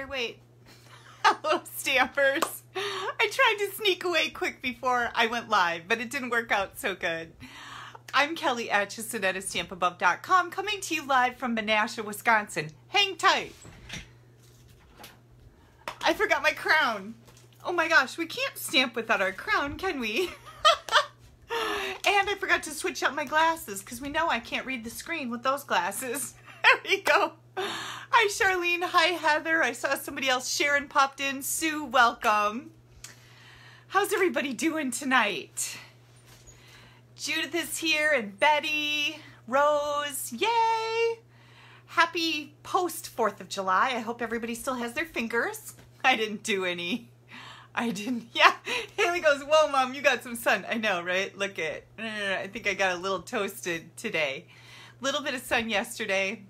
better wait. Hello, Stampers. I tried to sneak away quick before I went live, but it didn't work out so good. I'm Kelly Acheson at StampAbove.com coming to you live from Menasha, Wisconsin. Hang tight. I forgot my crown. Oh my gosh, we can't stamp without our crown, can we? and I forgot to switch out my glasses because we know I can't read the screen with those glasses. There we go. Hi, Charlene. Hi, Heather. I saw somebody else. Sharon popped in. Sue, welcome. How's everybody doing tonight? Judith is here and Betty, Rose. Yay! Happy post 4th of July. I hope everybody still has their fingers. I didn't do any. I didn't. Yeah. Haley goes, Whoa, mom, you got some sun. I know, right? Look at. I think I got a little toasted today. A Little bit of sun yesterday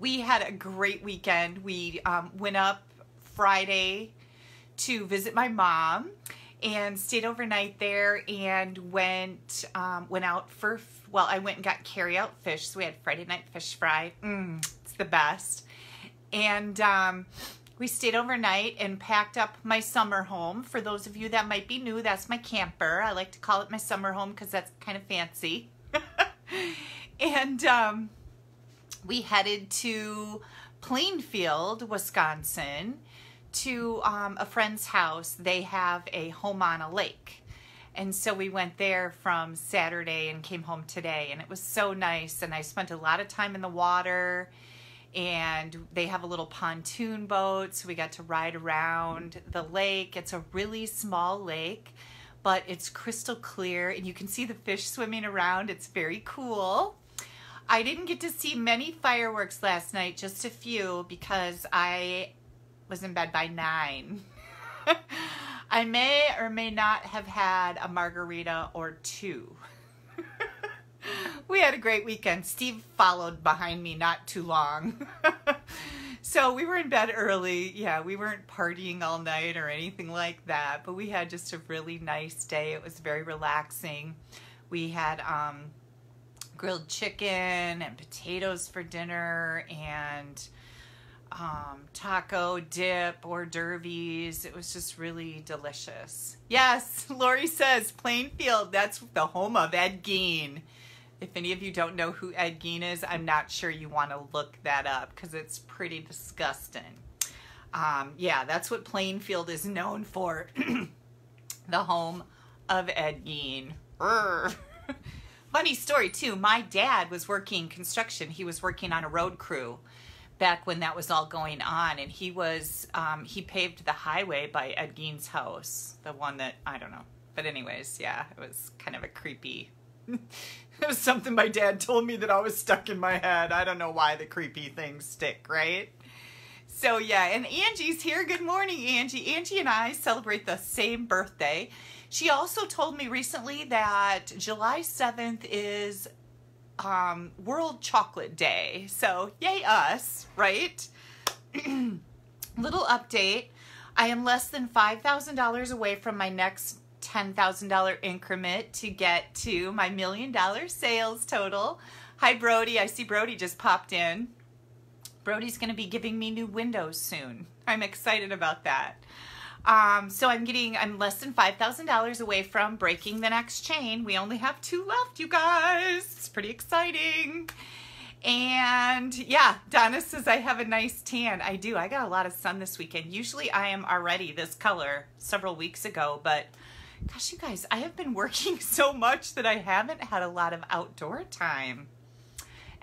we had a great weekend. We um, went up Friday to visit my mom and stayed overnight there and went um, went out for well I went and got carry out fish. So we had Friday night fish fry. Mm, it's the best. And um, we stayed overnight and packed up my summer home. For those of you that might be new that's my camper. I like to call it my summer home because that's kind of fancy. And um, we headed to Plainfield, Wisconsin, to um, a friend's house. They have a home on a lake. And so we went there from Saturday and came home today. And it was so nice. And I spent a lot of time in the water. And they have a little pontoon boat. So we got to ride around the lake. It's a really small lake, but it's crystal clear. And you can see the fish swimming around. It's very cool. I didn't get to see many fireworks last night, just a few, because I was in bed by nine. I may or may not have had a margarita or two. we had a great weekend. Steve followed behind me not too long. so we were in bed early. Yeah, we weren't partying all night or anything like that, but we had just a really nice day. It was very relaxing. We had um, grilled chicken and potatoes for dinner and um, taco dip hors d'oeuvres. It was just really delicious. Yes, Lori says Plainfield, that's the home of Ed Gein. If any of you don't know who Ed Gein is, I'm not sure you want to look that up because it's pretty disgusting. Um, yeah, that's what Plainfield is known for. the home of Ed Gein. Funny story too. My dad was working construction. He was working on a road crew back when that was all going on, and he was um, he paved the highway by Ed Gein's house, the one that I don't know. But anyways, yeah, it was kind of a creepy. it was something my dad told me that I was stuck in my head. I don't know why the creepy things stick, right? So yeah, and Angie's here. Good morning, Angie. Angie and I celebrate the same birthday. She also told me recently that July 7th is um, World Chocolate Day. So, yay us, right? Little update. I am less than $5,000 away from my next $10,000 increment to get to my million dollar sales total. Hi, Brody. I see Brody just popped in. Brody's going to be giving me new windows soon. I'm excited about that. Um, so I'm getting, I'm less than $5,000 away from breaking the next chain. We only have two left, you guys. It's pretty exciting. And yeah, Donna says I have a nice tan. I do. I got a lot of sun this weekend. Usually I am already this color several weeks ago, but gosh, you guys, I have been working so much that I haven't had a lot of outdoor time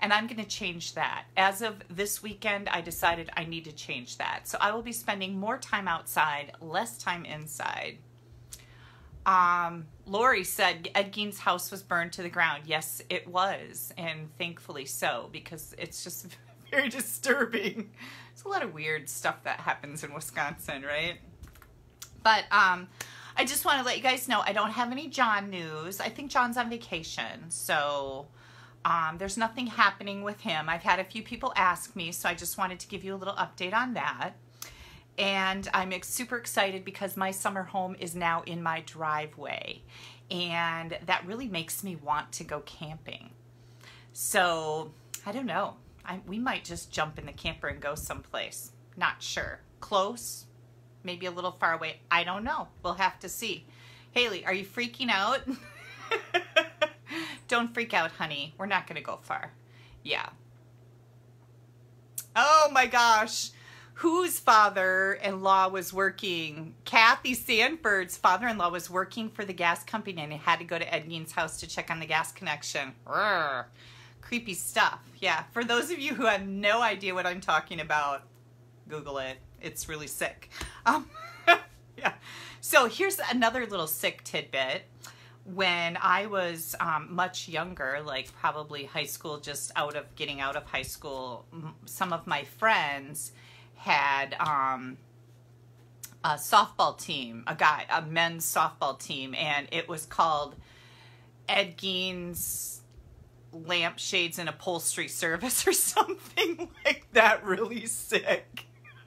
and I'm going to change that. As of this weekend, I decided I need to change that. So I will be spending more time outside, less time inside. Um, Lori said Ed Gein's house was burned to the ground. Yes, it was, and thankfully so, because it's just very disturbing. There's a lot of weird stuff that happens in Wisconsin, right? But um, I just want to let you guys know I don't have any John news. I think John's on vacation, so um, there's nothing happening with him. I've had a few people ask me, so I just wanted to give you a little update on that. And I'm super excited because my summer home is now in my driveway. And that really makes me want to go camping. So, I don't know. I, we might just jump in the camper and go someplace. Not sure. close, maybe a little far away. I don't know. We'll have to see. Haley, are you freaking out? don't freak out, honey. We're not going to go far. Yeah. Oh my gosh. Whose father in law was working? Kathy Sanford's father in law was working for the gas company and he had to go to Ed Gein's house to check on the gas connection. Urgh. Creepy stuff. Yeah. For those of you who have no idea what I'm talking about, Google it. It's really sick. Um, yeah. So here's another little sick tidbit when I was um, much younger, like probably high school, just out of getting out of high school, some of my friends had um, a softball team, a guy, a men's softball team, and it was called Ed Gein's Lampshades and Upholstery Service or something like that. Really sick.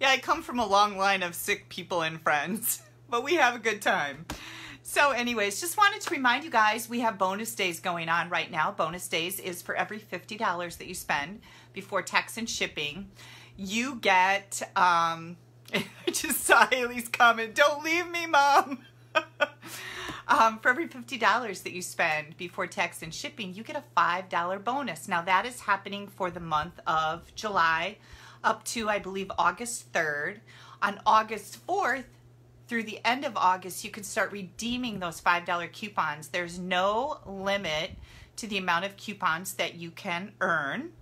yeah, I come from a long line of sick people and friends, but we have a good time. So anyways, just wanted to remind you guys, we have bonus days going on right now. Bonus days is for every $50 that you spend before tax and shipping. You get, um, I just saw Haley's comment, don't leave me, mom. um, for every $50 that you spend before tax and shipping, you get a $5 bonus. Now that is happening for the month of July up to, I believe, August 3rd. On August 4th, through the end of August, you can start redeeming those $5 coupons. There's no limit to the amount of coupons that you can earn.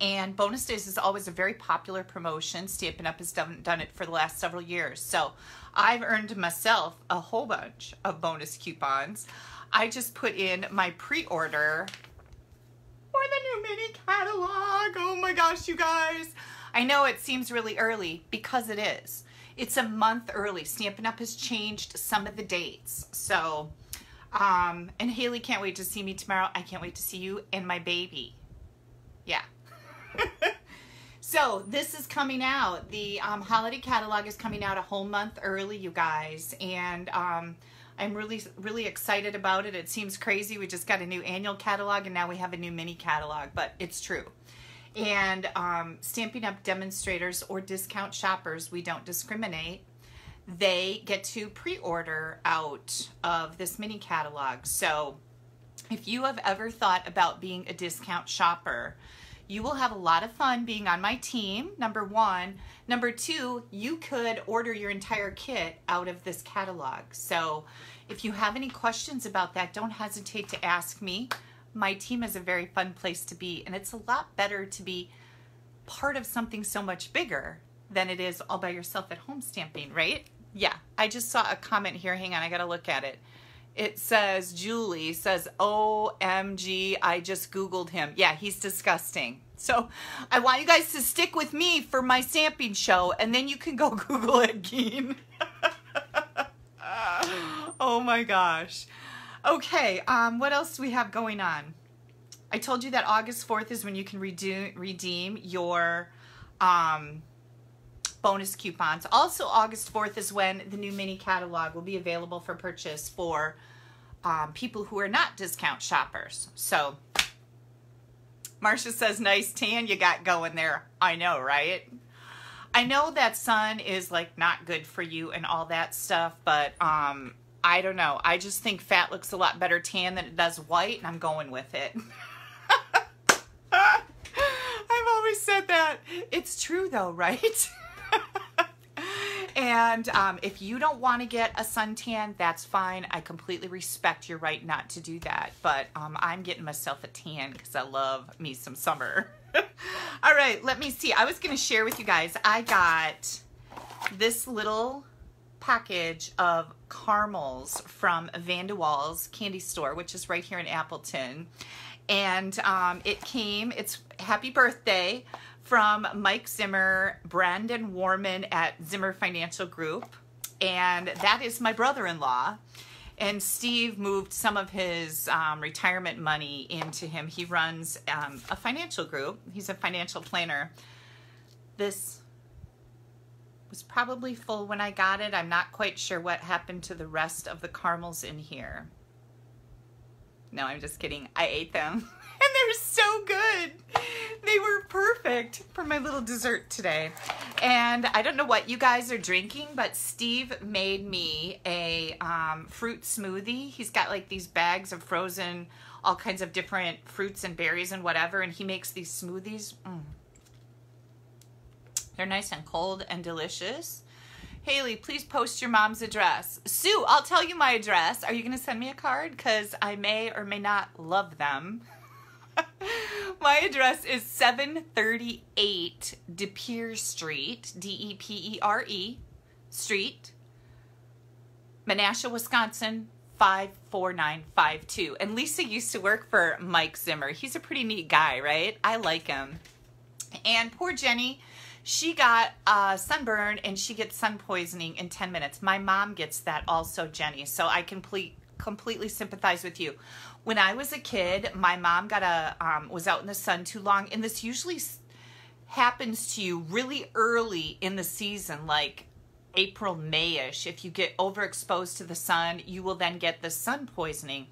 And Bonus Days is always a very popular promotion. Stampin' Up! has done, done it for the last several years. So I've earned myself a whole bunch of bonus coupons. I just put in my pre-order for the new mini catalog. Oh my gosh, you guys. I know it seems really early because it is. It's a month early. Stampin' Up! has changed some of the dates. So, um, and Haley can't wait to see me tomorrow. I can't wait to see you and my baby. Yeah. so this is coming out. The um, holiday catalog is coming out a whole month early, you guys. And um, I'm really, really excited about it. It seems crazy. We just got a new annual catalog and now we have a new mini catalog, but it's true. And um, Stampin' Up! demonstrators or discount shoppers, we don't discriminate. They get to pre-order out of this mini catalog. So if you have ever thought about being a discount shopper, you will have a lot of fun being on my team, number one. Number two, you could order your entire kit out of this catalog. So if you have any questions about that, don't hesitate to ask me my team is a very fun place to be and it's a lot better to be part of something so much bigger than it is all by yourself at home stamping, right? Yeah, I just saw a comment here. Hang on, I gotta look at it. It says, Julie says, OMG, I just Googled him. Yeah, he's disgusting. So I want you guys to stick with me for my stamping show and then you can go Google it, Keen. oh my gosh. Okay, um, what else do we have going on? I told you that August 4th is when you can redeem, redeem your um, bonus coupons. Also, August 4th is when the new mini catalog will be available for purchase for um, people who are not discount shoppers. So, Marcia says, nice tan you got going there. I know, right? I know that sun is like not good for you and all that stuff, but um, I don't know. I just think fat looks a lot better tan than it does white, and I'm going with it. I've always said that. It's true, though, right? and um, if you don't want to get a suntan, that's fine. I completely respect your right not to do that. But um, I'm getting myself a tan because I love me some summer. All right, let me see. I was going to share with you guys. I got this little package of caramels from Van de candy store, which is right here in Appleton. And um, it came, it's happy birthday from Mike Zimmer, Brandon Warman at Zimmer Financial Group. And that is my brother-in-law. And Steve moved some of his um, retirement money into him. He runs um, a financial group. He's a financial planner. This was probably full when I got it. I'm not quite sure what happened to the rest of the caramels in here. No, I'm just kidding. I ate them and they're so good. they were perfect for my little dessert today. And I don't know what you guys are drinking, but Steve made me a um, fruit smoothie. He's got like these bags of frozen, all kinds of different fruits and berries and whatever, and he makes these smoothies. Mm. They're nice and cold and delicious. Haley, please post your mom's address. Sue, I'll tell you my address. Are you going to send me a card? Because I may or may not love them. My address is 738 Depere Street, D E P E R E Street, Menasha, Wisconsin 54952. And Lisa used to work for Mike Zimmer. He's a pretty neat guy, right? I like him. And poor Jenny, she got a sunburn and she gets sun poisoning in 10 minutes. My mom gets that also, Jenny. So I complete completely sympathize with you. When I was a kid, my mom got a um, was out in the sun too long, and this usually happens to you really early in the season, like April, Mayish. If you get overexposed to the sun, you will then get the sun poisoning.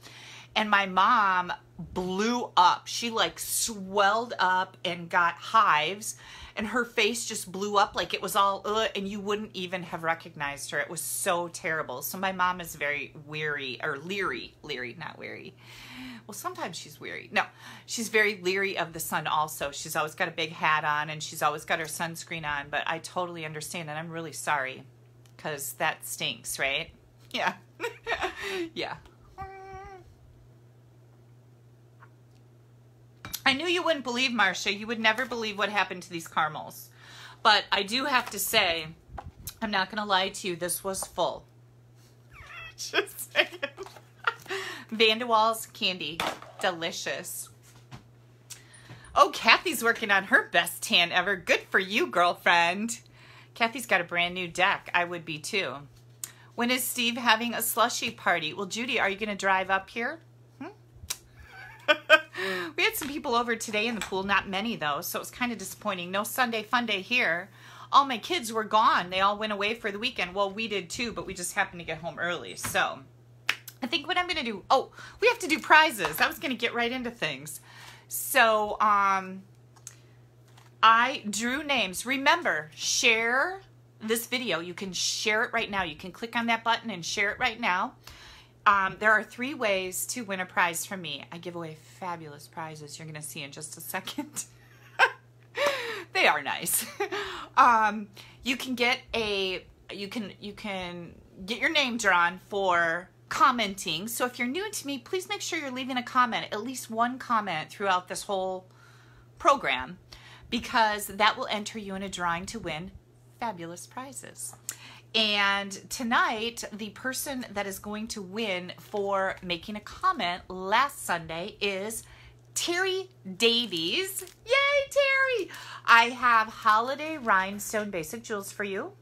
And my mom blew up. She like swelled up and got hives and her face just blew up like it was all uh, and you wouldn't even have recognized her. It was so terrible. So my mom is very weary or leery, leery, not weary. Well, sometimes she's weary. No, she's very leery of the sun also. She's always got a big hat on and she's always got her sunscreen on, but I totally understand and I'm really sorry because that stinks, right? Yeah. yeah. I knew you wouldn't believe, Marcia. You would never believe what happened to these caramels. But I do have to say, I'm not going to lie to you, this was full. Just saying. Vande Walle's candy. Delicious. Oh, Kathy's working on her best tan ever. Good for you, girlfriend. Kathy's got a brand new deck. I would be too. When is Steve having a slushy party? Well, Judy, are you going to drive up here? Hmm? we had some people over today in the pool, not many though, so it was kind of disappointing. No Sunday fun day here. All my kids were gone. They all went away for the weekend. Well, we did too, but we just happened to get home early. So I think what I'm going to do, oh, we have to do prizes. I was going to get right into things. So um, I drew names. Remember, share this video. You can share it right now. You can click on that button and share it right now. Um, there are three ways to win a prize from me. I give away fabulous prizes you're going to see in just a second. they are nice. um, you can get a you can you can get your name drawn for commenting. So if you're new to me, please make sure you're leaving a comment, at least one comment throughout this whole program because that will enter you in a drawing to win fabulous prizes. And tonight, the person that is going to win for making a comment last Sunday is Terry Davies. Yay, Terry! I have holiday rhinestone basic jewels for you.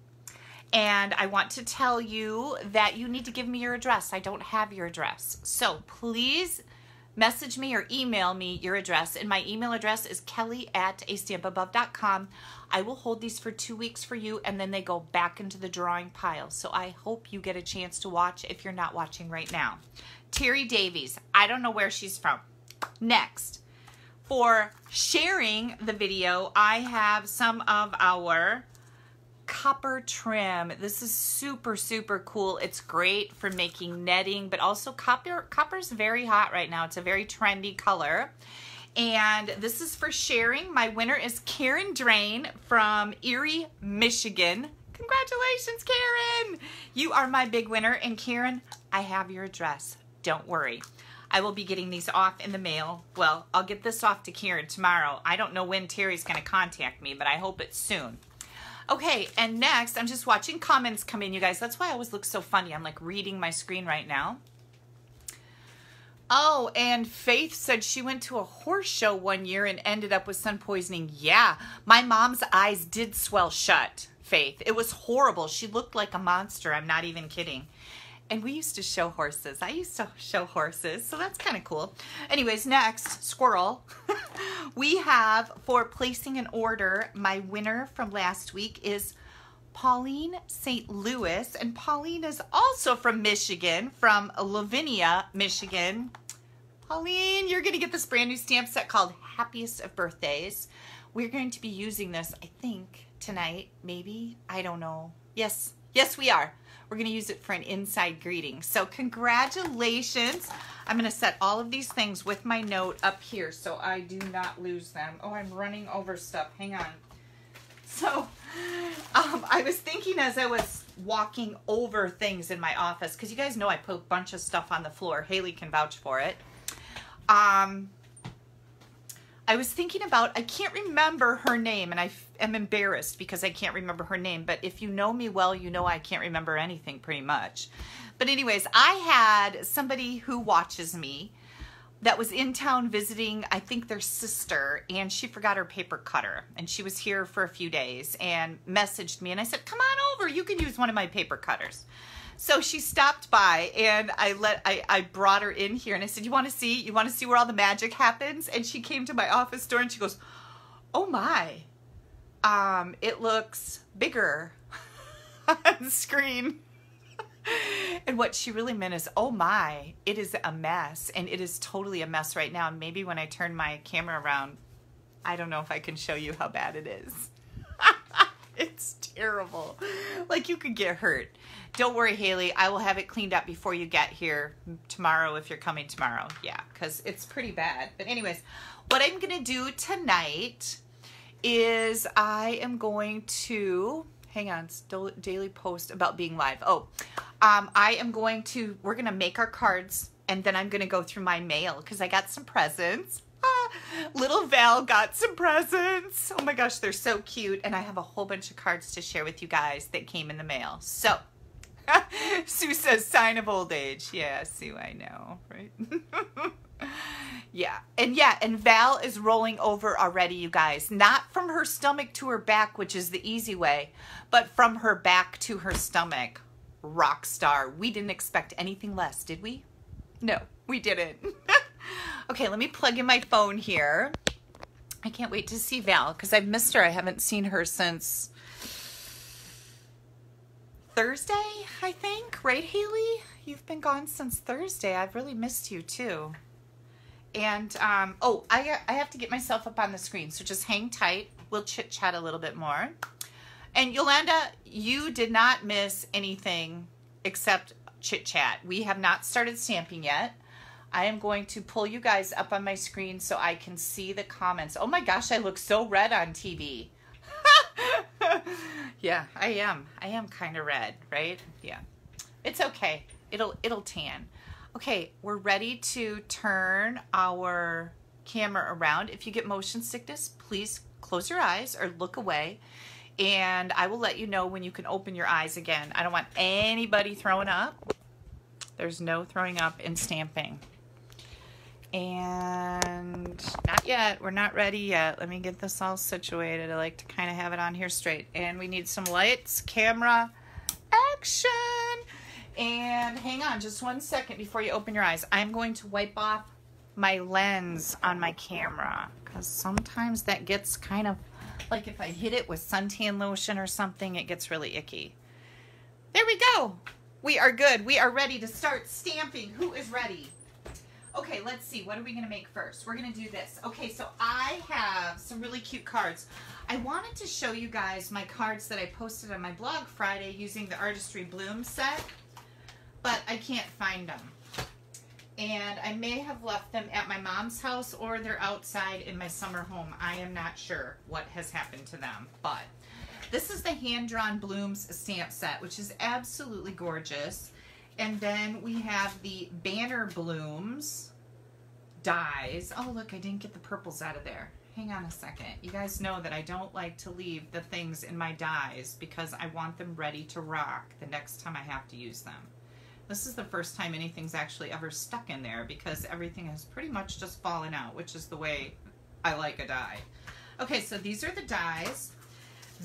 And I want to tell you that you need to give me your address. I don't have your address. So please message me or email me your address. And my email address is kelly at astampabove.com. I will hold these for two weeks for you and then they go back into the drawing pile. So I hope you get a chance to watch if you're not watching right now. Terry Davies, I don't know where she's from. Next, for sharing the video, I have some of our copper trim. This is super, super cool. It's great for making netting, but also copper copper's very hot right now. It's a very trendy color. And this is for sharing. My winner is Karen Drain from Erie, Michigan. Congratulations, Karen! You are my big winner. And Karen, I have your address. Don't worry. I will be getting these off in the mail. Well, I'll get this off to Karen tomorrow. I don't know when Terry's going to contact me, but I hope it's soon. Okay, and next, I'm just watching comments come in, you guys. That's why I always look so funny. I'm like reading my screen right now. Oh, and Faith said she went to a horse show one year and ended up with sun poisoning. Yeah, my mom's eyes did swell shut, Faith. It was horrible. She looked like a monster. I'm not even kidding. And we used to show horses. I used to show horses, so that's kind of cool. Anyways, next, squirrel. we have, for placing an order, my winner from last week is Pauline St. Louis. And Pauline is also from Michigan, from Livonia, Michigan. Pauline, you're going to get this brand new stamp set called Happiest of Birthdays. We're going to be using this, I think, tonight, maybe. I don't know. Yes, yes, we are. We're going to use it for an inside greeting. So congratulations. I'm going to set all of these things with my note up here so I do not lose them. Oh, I'm running over stuff. Hang on. So um, I was thinking as I was walking over things in my office, because you guys know I put a bunch of stuff on the floor. Haley can vouch for it. Um, I was thinking about, I can't remember her name, and I am embarrassed because I can't remember her name, but if you know me well, you know I can't remember anything pretty much. But anyways, I had somebody who watches me that was in town visiting, I think their sister, and she forgot her paper cutter. And she was here for a few days and messaged me, and I said, Come on over, you can use one of my paper cutters. So she stopped by and I let I, I brought her in here and I said, You want to see? You want to see where all the magic happens? And she came to my office door and she goes, Oh my. Um, it looks bigger on screen. and what she really meant is, oh my, it is a mess. And it is totally a mess right now. And maybe when I turn my camera around, I don't know if I can show you how bad it is. it's terrible. Like you could get hurt. Don't worry, Haley. I will have it cleaned up before you get here tomorrow if you're coming tomorrow. Yeah, because it's pretty bad. But anyways, what I'm going to do tonight is I am going to, hang on, still daily post about being live. Oh, um, I am going to, we're going to make our cards and then I'm going to go through my mail because I got some presents. Ah, little Val got some presents. Oh my gosh, they're so cute. And I have a whole bunch of cards to share with you guys that came in the mail. So Sue says sign of old age. Yeah, Sue, I know, right? yeah. And yeah, and Val is rolling over already, you guys. Not from her stomach to her back, which is the easy way, but from her back to her stomach. Rock star. We didn't expect anything less, did we? No, we didn't. okay, let me plug in my phone here. I can't wait to see Val because I've missed her. I haven't seen her since Thursday, I think. Right, Haley? You've been gone since Thursday. I've really missed you too. And, um, oh, I, I have to get myself up on the screen, so just hang tight. We'll chit chat a little bit more. And Yolanda, you did not miss anything except chit chat. We have not started stamping yet. I am going to pull you guys up on my screen so I can see the comments. Oh my gosh, I look so red on TV. yeah, I am. I am kind of red, right? Yeah. It's okay. It'll it'll tan. Okay, we're ready to turn our camera around. If you get motion sickness, please close your eyes or look away. And I will let you know when you can open your eyes again. I don't want anybody throwing up. There's no throwing up in stamping. And not yet. We're not ready yet. Let me get this all situated. I like to kind of have it on here straight. And we need some lights, camera, action. And hang on just one second before you open your eyes. I'm going to wipe off my lens on my camera because sometimes that gets kind of like if I hit it with suntan lotion or something, it gets really icky. There we go. We are good. We are ready to start stamping. Who is ready? Okay, let's see. What are we going to make first? We're going to do this. Okay, so I have some really cute cards. I wanted to show you guys my cards that I posted on my blog Friday using the Artistry Bloom set, but I can't find them. And I may have left them at my mom's house or they're outside in my summer home. I am not sure what has happened to them, but this is the hand-drawn blooms stamp set, which is absolutely gorgeous. And then we have the Banner Blooms dies. Oh, look, I didn't get the purples out of there. Hang on a second. You guys know that I don't like to leave the things in my dies because I want them ready to rock the next time I have to use them. This is the first time anything's actually ever stuck in there because everything has pretty much just fallen out, which is the way I like a die. Okay, so these are the dies.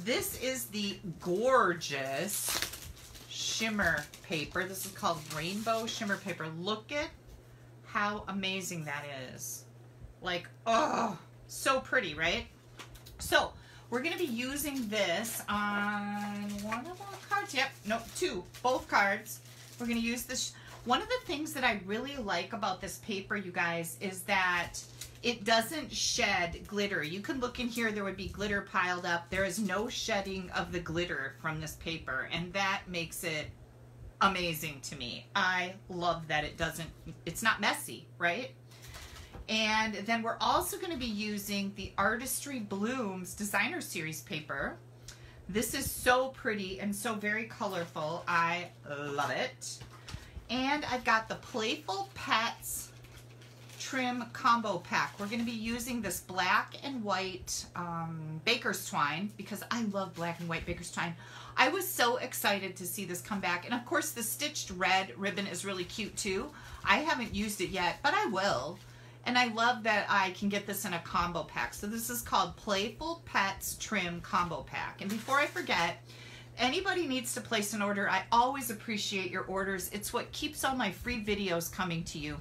This is the gorgeous shimmer paper. This is called rainbow shimmer paper. Look at how amazing that is. Like, oh, so pretty, right? So we're going to be using this on one of our cards. Yep, no, two, both cards. We're going to use this. One of the things that I really like about this paper, you guys, is that it doesn't shed glitter. You could look in here, there would be glitter piled up. There is no shedding of the glitter from this paper, and that makes it amazing to me. I love that it doesn't, it's not messy, right? And then we're also going to be using the Artistry Blooms Designer Series paper. This is so pretty and so very colorful. I love it. And I've got the Playful Pets Trim Combo Pack. We're going to be using this black and white um, baker's twine because I love black and white baker's twine. I was so excited to see this come back. And of course the stitched red ribbon is really cute too. I haven't used it yet, but I will. And I love that I can get this in a combo pack. So this is called Playful Pets Trim Combo Pack. And before I forget, anybody needs to place an order. I always appreciate your orders. It's what keeps all my free videos coming to you.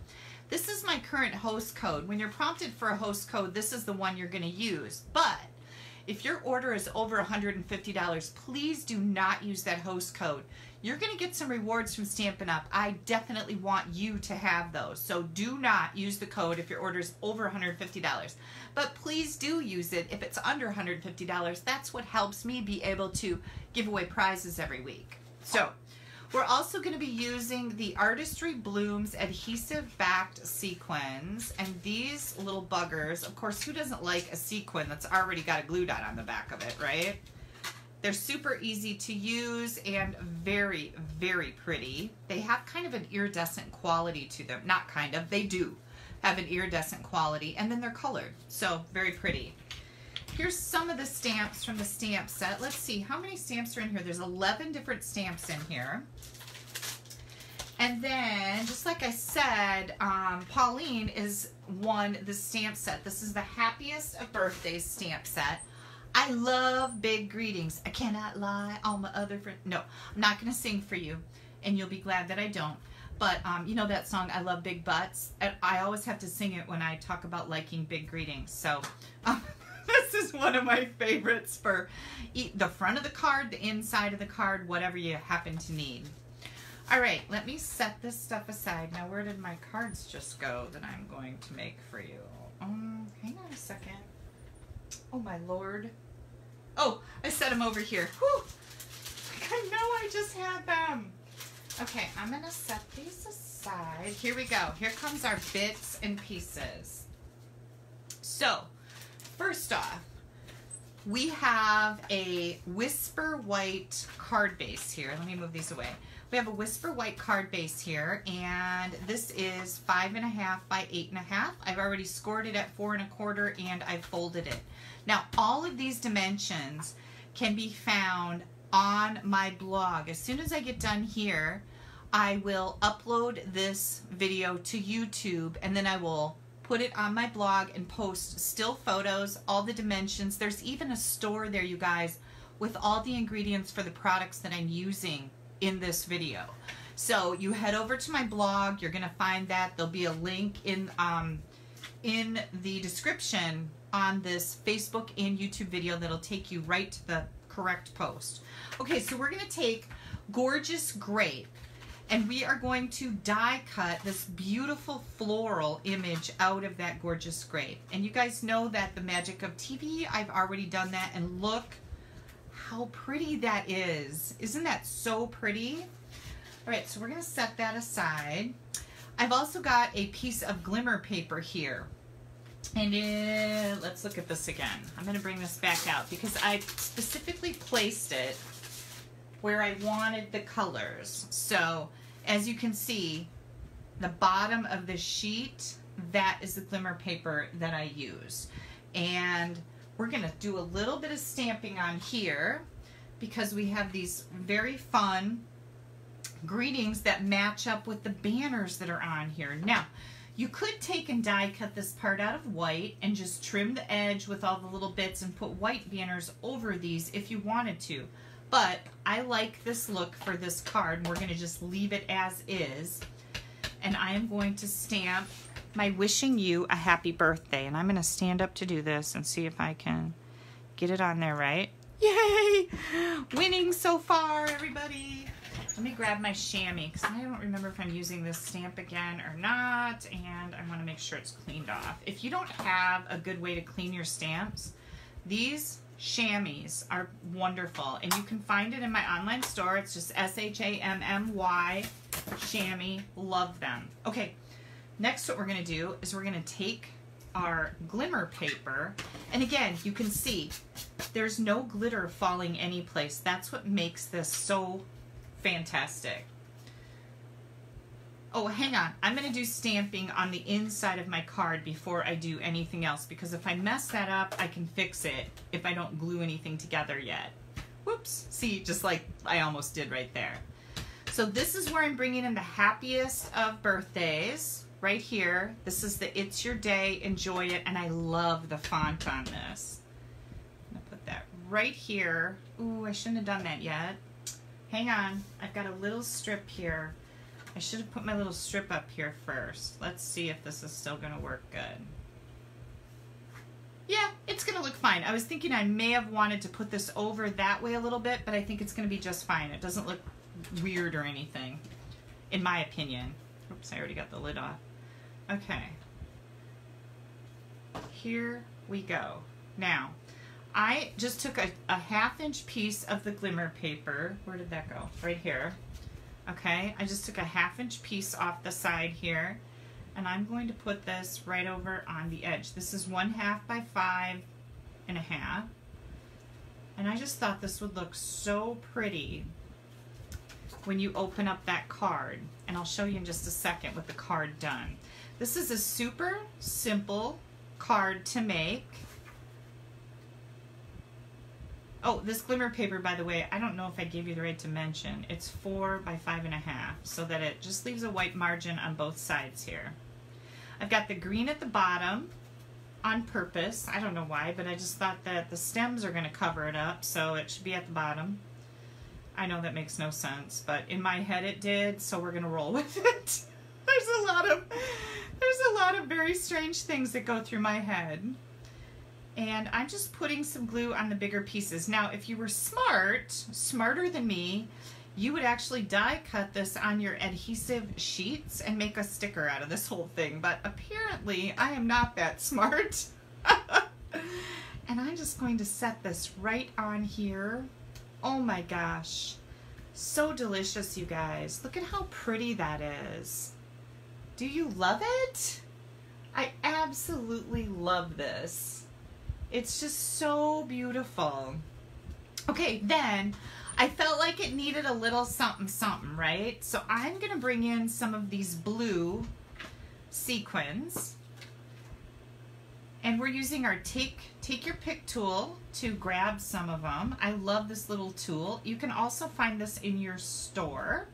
This is my current host code. When you're prompted for a host code, this is the one you're going to use. But if your order is over $150, please do not use that host code. You're going to get some rewards from Stampin' Up. I definitely want you to have those. So do not use the code if your order is over $150. But please do use it if it's under $150. That's what helps me be able to give away prizes every week. So we're also going to be using the Artistry Blooms adhesive backed sequins. And these little buggers, of course, who doesn't like a sequin that's already got a glue dot on the back of it, right? They're super easy to use and very, very pretty. They have kind of an iridescent quality to them. Not kind of, they do have an iridescent quality. And then they're colored, so very pretty. Here's some of the stamps from the stamp set. Let's see, how many stamps are in here? There's 11 different stamps in here. And then, just like I said, um, Pauline is won the stamp set. This is the Happiest of Birthdays stamp set. I love big greetings. I cannot lie. All my other friends. No, I'm not going to sing for you, and you'll be glad that I don't. But um, you know that song, I Love Big Butts? I always have to sing it when I talk about liking big greetings. So um, this is one of my favorites for the front of the card, the inside of the card, whatever you happen to need. All right, let me set this stuff aside. Now, where did my cards just go that I'm going to make for you? Um, hang on a second. Oh, my lord. Oh, I set them over here. Whew. I know I just had them. Okay, I'm going to set these aside. Here we go. Here comes our bits and pieces. So, first off, we have a Whisper White card base here. Let me move these away. We have a Whisper White card base here, and this is five and a half by eight and a half. I've already scored it at four and a quarter, and I've folded it. Now, all of these dimensions can be found on my blog. As soon as I get done here, I will upload this video to YouTube, and then I will put it on my blog and post still photos, all the dimensions. There's even a store there, you guys, with all the ingredients for the products that I'm using in this video. So you head over to my blog, you're gonna find that. There'll be a link in, um, in the description on this Facebook and YouTube video that'll take you right to the correct post. Okay, so we're gonna take Gorgeous Grape and we are going to die cut this beautiful floral image out of that gorgeous grape. And you guys know that the magic of TV, I've already done that and look how pretty that is. Isn't that so pretty? All right, so we're gonna set that aside. I've also got a piece of glimmer paper here. And it, let's look at this again. I'm gonna bring this back out because I specifically placed it where I wanted the colors. So as you can see, the bottom of the sheet, that is the glimmer paper that I use. And we're gonna do a little bit of stamping on here because we have these very fun greetings that match up with the banners that are on here. Now, you could take and die cut this part out of white and just trim the edge with all the little bits and put white banners over these if you wanted to. But I like this look for this card. We're going to just leave it as is. And I am going to stamp my wishing you a happy birthday. And I'm going to stand up to do this and see if I can get it on there right. Yay! Winning so far, everybody. Let me grab my chamois because I don't remember if I'm using this stamp again or not, and I want to make sure it's cleaned off. If you don't have a good way to clean your stamps, these chamois are wonderful, and you can find it in my online store. It's just S-H-A-M-M-Y, Shammy. Love them. Okay, next what we're going to do is we're going to take our glimmer paper, and again, you can see there's no glitter falling any place. That's what makes this so fantastic. Oh, hang on. I'm going to do stamping on the inside of my card before I do anything else because if I mess that up, I can fix it if I don't glue anything together yet. Whoops. See, just like I almost did right there. So this is where I'm bringing in the happiest of birthdays right here. This is the It's Your Day, Enjoy It, and I love the font on this. I'm going to put that right here. Ooh, I shouldn't have done that yet. Hang on, I've got a little strip here. I should have put my little strip up here first. Let's see if this is still gonna work good. Yeah, it's gonna look fine. I was thinking I may have wanted to put this over that way a little bit, but I think it's gonna be just fine. It doesn't look weird or anything, in my opinion. Oops, I already got the lid off. Okay. Here we go. Now, I just took a, a half inch piece of the glimmer paper. Where did that go? Right here. Okay, I just took a half inch piece off the side here and I'm going to put this right over on the edge. This is one half by five and a half. And I just thought this would look so pretty when you open up that card. And I'll show you in just a second with the card done. This is a super simple card to make. Oh, this glimmer paper, by the way, I don't know if I gave you the right dimension. It's four by five and a half, so that it just leaves a white margin on both sides here. I've got the green at the bottom on purpose. I don't know why, but I just thought that the stems are gonna cover it up, so it should be at the bottom. I know that makes no sense, but in my head it did, so we're gonna roll with it. there's a lot of, there's a lot of very strange things that go through my head and I'm just putting some glue on the bigger pieces. Now, if you were smart, smarter than me, you would actually die cut this on your adhesive sheets and make a sticker out of this whole thing. But apparently I am not that smart. and I'm just going to set this right on here. Oh my gosh. So delicious, you guys. Look at how pretty that is. Do you love it? I absolutely love this. It's just so beautiful. Okay, then I felt like it needed a little something something, right? So I'm going to bring in some of these blue sequins. And we're using our take take your pick tool to grab some of them. I love this little tool. You can also find this in your store,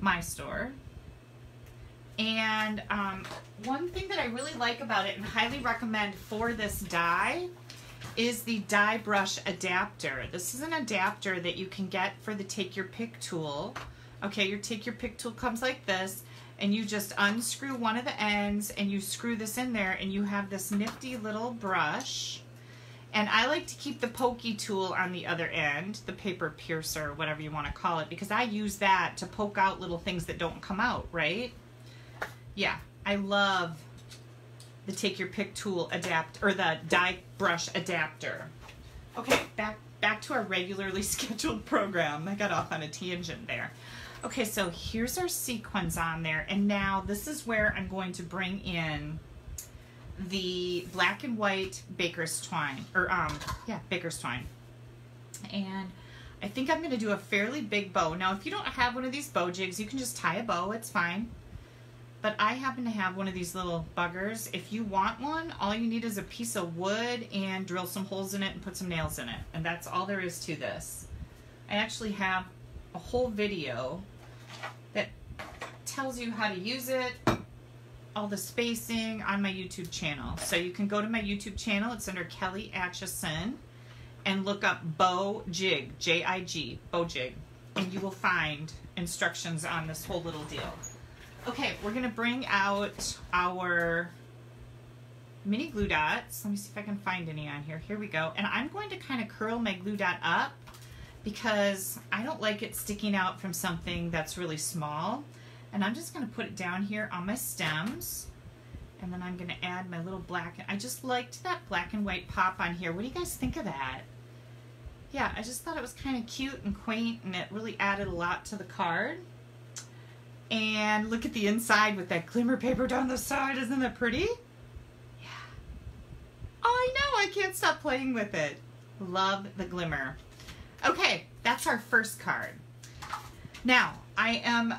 my store. And um, one thing that I really like about it and highly recommend for this die is the die brush adapter. This is an adapter that you can get for the take your pick tool. Okay, your take your pick tool comes like this and you just unscrew one of the ends and you screw this in there and you have this nifty little brush. And I like to keep the pokey tool on the other end, the paper piercer, whatever you want to call it, because I use that to poke out little things that don't come out, right? Yeah, I love the take your pick tool adapt or the die brush adapter. Okay, back back to our regularly scheduled program. I got off on a tangent there. Okay, so here's our sequins on there, and now this is where I'm going to bring in the black and white baker's twine, or um, yeah, baker's twine. And I think I'm going to do a fairly big bow. Now, if you don't have one of these bow jigs, you can just tie a bow, it's fine. But I happen to have one of these little buggers. If you want one, all you need is a piece of wood and drill some holes in it and put some nails in it. And that's all there is to this. I actually have a whole video that tells you how to use it, all the spacing on my YouTube channel. So you can go to my YouTube channel. It's under Kelly Acheson and look up bow jig, J-I-G, bow jig. And you will find instructions on this whole little deal. Okay, we're gonna bring out our mini glue dots. Let me see if I can find any on here. Here we go. And I'm going to kind of curl my glue dot up because I don't like it sticking out from something that's really small. And I'm just to put it down here on my stems. And then I'm to add my little black. I just liked that black and white pop on here. What do you guys think of that? Yeah, I just thought it was kind of cute and quaint and it really added a lot to the card. And look at the inside with that glimmer paper down the side. Isn't that pretty? Yeah. Oh, I know. I can't stop playing with it. Love the glimmer. Okay, that's our first card. Now, I am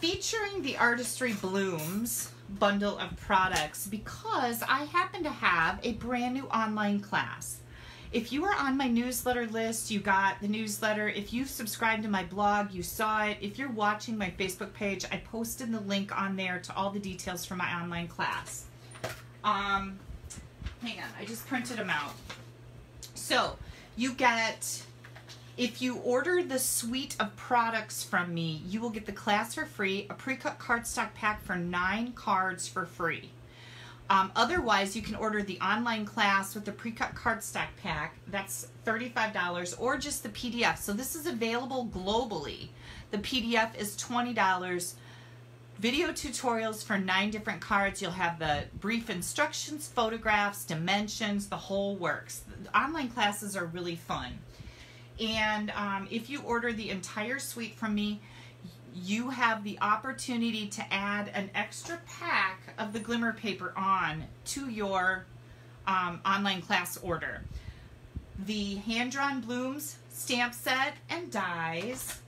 featuring the Artistry Blooms bundle of products because I happen to have a brand new online class. If you are on my newsletter list, you got the newsletter. If you've subscribed to my blog, you saw it. If you're watching my Facebook page, I posted the link on there to all the details for my online class. Um, hang on, I just printed them out. So you get if you order the suite of products from me, you will get the class for free, a pre-cut cardstock pack for nine cards for free. Um, otherwise, you can order the online class with the pre-cut cardstock pack. That's $35 or just the PDF. So this is available globally. The PDF is $20. Video tutorials for nine different cards. You'll have the brief instructions, photographs, dimensions, the whole works. The online classes are really fun. And um, if you order the entire suite from me, you have the opportunity to add an extra pack of the glimmer paper on to your um, online class order. The hand-drawn blooms stamp set and dies,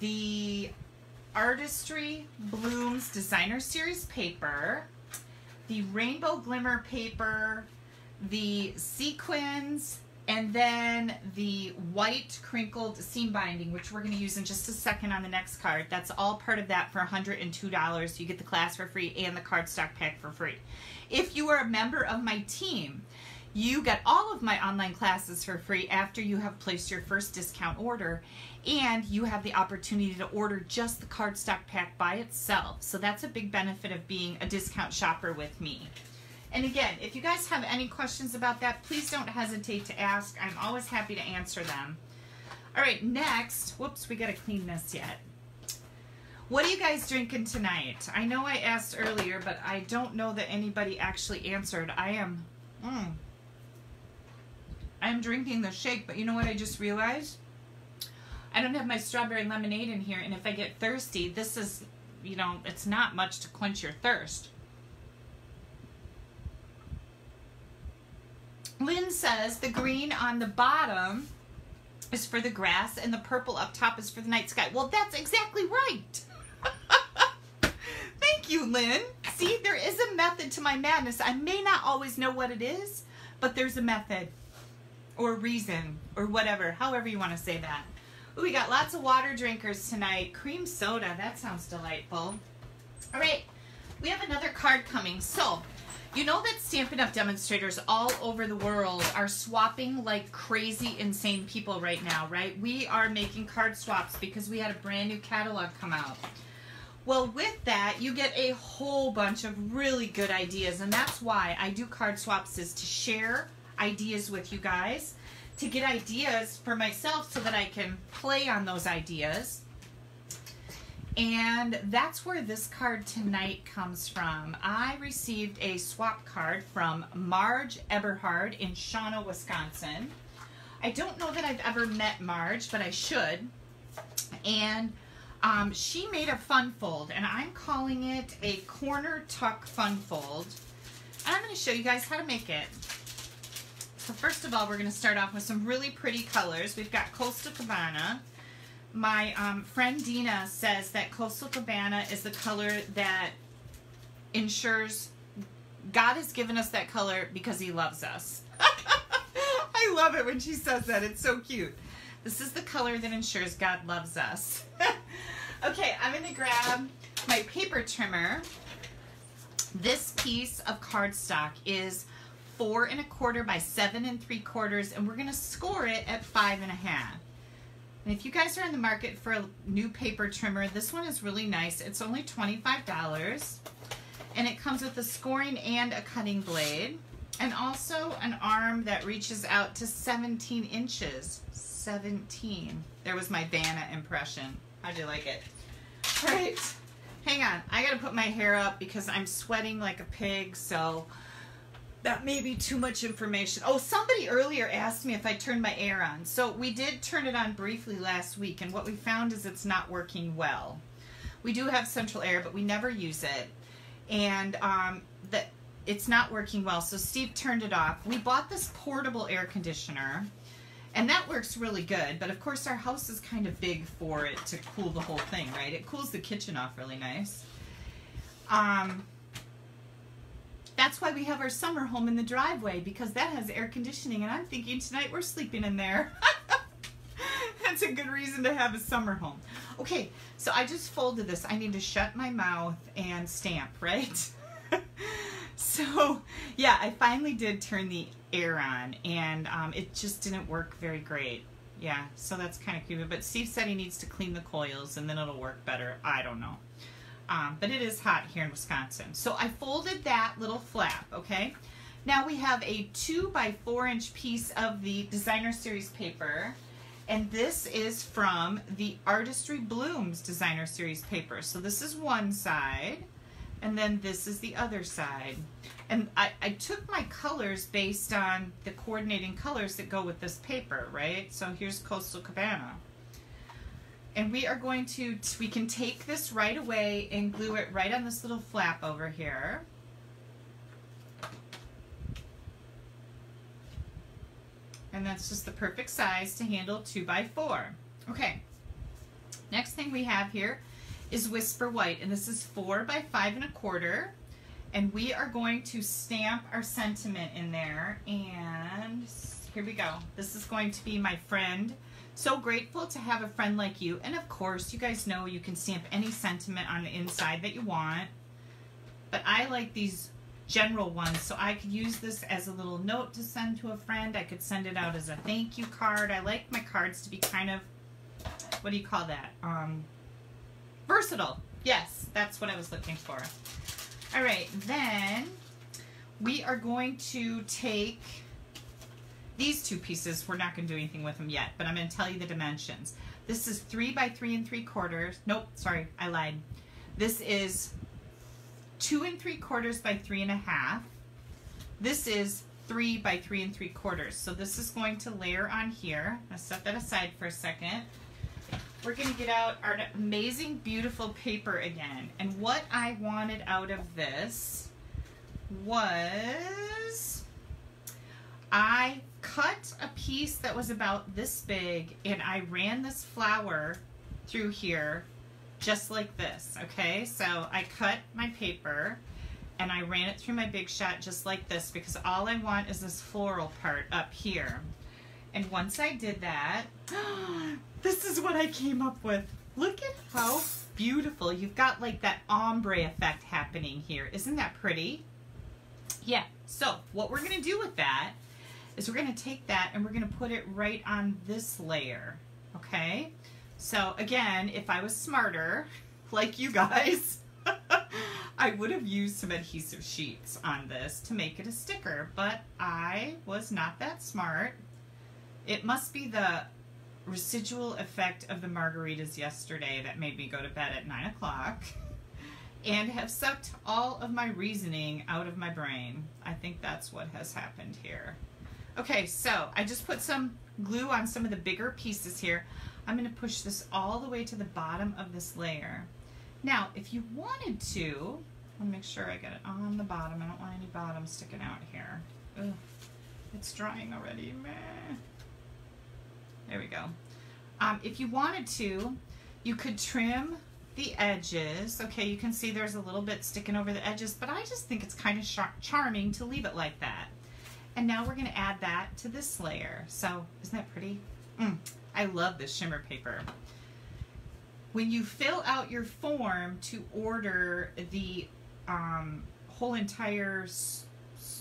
the Artistry Blooms Designer Series paper, the Rainbow Glimmer paper, the sequins, and then the white crinkled seam binding, which we're going to use in just a second on the next card. That's all part of that for $102. You get the class for free and the cardstock pack for free. If you are a member of my team, you get all of my online classes for free after you have placed your first discount order and you have the opportunity to order just the cardstock pack by itself. So that's a big benefit of being a discount shopper with me. And again, if you guys have any questions about that, please don't hesitate to ask. I'm always happy to answer them. All right, next, whoops, we got to clean this yet. What are you guys drinking tonight? I know I asked earlier, but I don't know that anybody actually answered. I am, mm, I'm drinking the shake, but you know what I just realized? I don't have my strawberry lemonade in here, and if I get thirsty, this is, you know, it's not much to quench your thirst. Lynn says the green on the bottom is for the grass and the purple up top is for the night sky. Well, that's exactly right. Thank you, Lynn. See, there is a method to my madness. I may not always know what it is, but there's a method or reason or whatever, however you want to say that. Ooh, we got lots of water drinkers tonight. Cream soda, that sounds delightful. All right, we have another card coming. So, you know that Stampin' Up! demonstrators all over the world are swapping like crazy, insane people right now, right? We are making card swaps because we had a brand new catalog come out. Well, with that, you get a whole bunch of really good ideas, and that's why I do card swaps is to share ideas with you guys, to get ideas for myself so that I can play on those ideas and that's where this card tonight comes from. I received a swap card from Marge Eberhard in Shawano, Wisconsin. I don't know that I've ever met Marge, but I should. And um, she made a fun fold, and I'm calling it a corner tuck fun fold. And I'm going to show you guys how to make it. So first of all, we're going to start off with some really pretty colors. We've got Coastal Cabana, my um, friend Dina says that Coastal Cabana is the color that ensures God has given us that color because he loves us. I love it when she says that. It's so cute. This is the color that ensures God loves us. okay, I'm going to grab my paper trimmer. This piece of cardstock is four and a quarter by seven and three quarters, and we're going to score it at five and a half. And if you guys are in the market for a new paper trimmer, this one is really nice. It's only $25. And it comes with a scoring and a cutting blade. And also an arm that reaches out to 17 inches. 17. There was my Vanna impression. How do you like it? All right, hang on. I gotta put my hair up because I'm sweating like a pig, so that may be too much information. Oh, somebody earlier asked me if I turned my air on. So we did turn it on briefly last week, and what we found is it's not working well. We do have central air, but we never use it. And um, that it's not working well, so Steve turned it off. We bought this portable air conditioner, and that works really good. But of course, our house is kind of big for it to cool the whole thing, right? It cools the kitchen off really nice. Um, that's why we have our summer home in the driveway because that has air conditioning and I'm thinking tonight we're sleeping in there. That's a good reason to have a summer home. Okay, so I just folded this. I need to shut my mouth and stamp, right? so, yeah, I finally did turn the air on and um, it just didn't work very great. Yeah, so that's kind of cute. But Steve said he needs to clean the coils and then it'll work better. I don't know. Um, but it is hot here in Wisconsin. So I folded that little flap, okay? Now we have a two by four inch piece of the designer series paper. And this is from the Artistry Blooms designer series paper. So this is one side and then this is the other side. And I, I took my colors based on the coordinating colors that go with this paper, right? So here's Coastal Cabana. And we are going to, we can take this right away and glue it right on this little flap over here. And that's just the perfect size to handle two by four. Okay, next thing we have here is Whisper White, and this is four by five and a quarter. And we are going to stamp our sentiment in there. And here we go. This is going to be my friend, so grateful to have a friend like you. And of course, you guys know you can stamp any sentiment on the inside that you want. But I like these general ones, so I could use this as a little note to send to a friend. I could send it out as a thank you card. I like my cards to be kind of, what do you call that? Um, versatile. Yes, that's what I was looking for. All right, then we are going to take these two pieces, we're not going to do anything with them yet, but I'm going to tell you the dimensions. This is three by three and three quarters. Nope, sorry, I lied. This is two and three quarters by three and a half. This is three by three and three quarters. So this is going to layer on here. I'll set that aside for a second. We're going to get out our amazing, beautiful paper again. And what I wanted out of this was I cut a piece that was about this big and I ran this flower through here just like this, okay? So I cut my paper and I ran it through my Big Shot just like this because all I want is this floral part up here. And once I did that, this is what I came up with. Look at how beautiful. You've got like that ombre effect happening here. Isn't that pretty? Yeah, so what we're gonna do with that is we're going to take that and we're going to put it right on this layer, okay? So again, if I was smarter, like you guys, I would have used some adhesive sheets on this to make it a sticker, but I was not that smart. It must be the residual effect of the margaritas yesterday that made me go to bed at 9 o'clock and have sucked all of my reasoning out of my brain. I think that's what has happened here. Okay, so I just put some glue on some of the bigger pieces here. I'm going to push this all the way to the bottom of this layer. Now, if you wanted to, let me make sure I get it on the bottom. I don't want any bottom sticking out here. Ugh, it's drying already. Meh. There we go. Um, if you wanted to, you could trim the edges. Okay, you can see there's a little bit sticking over the edges, but I just think it's kind of charming to leave it like that. And now we're going to add that to this layer. So isn't that pretty? Mm, I love this shimmer paper. When you fill out your form to order the um, whole entire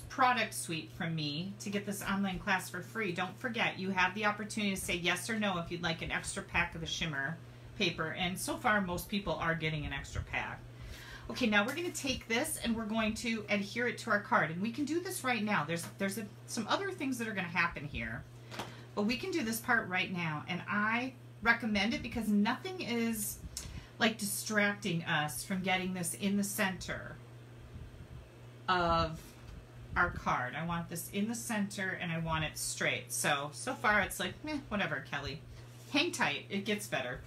product suite from me to get this online class for free, don't forget you have the opportunity to say yes or no if you'd like an extra pack of the shimmer paper. And so far, most people are getting an extra pack. Okay, now we're going to take this and we're going to adhere it to our card. And we can do this right now. There's, there's a, some other things that are going to happen here. but we can do this part right now. And I recommend it because nothing is like distracting us from getting this in the center of our card. I want this in the center and I want it straight. So, so far it's like, meh, whatever, Kelly. Hang tight, it gets better.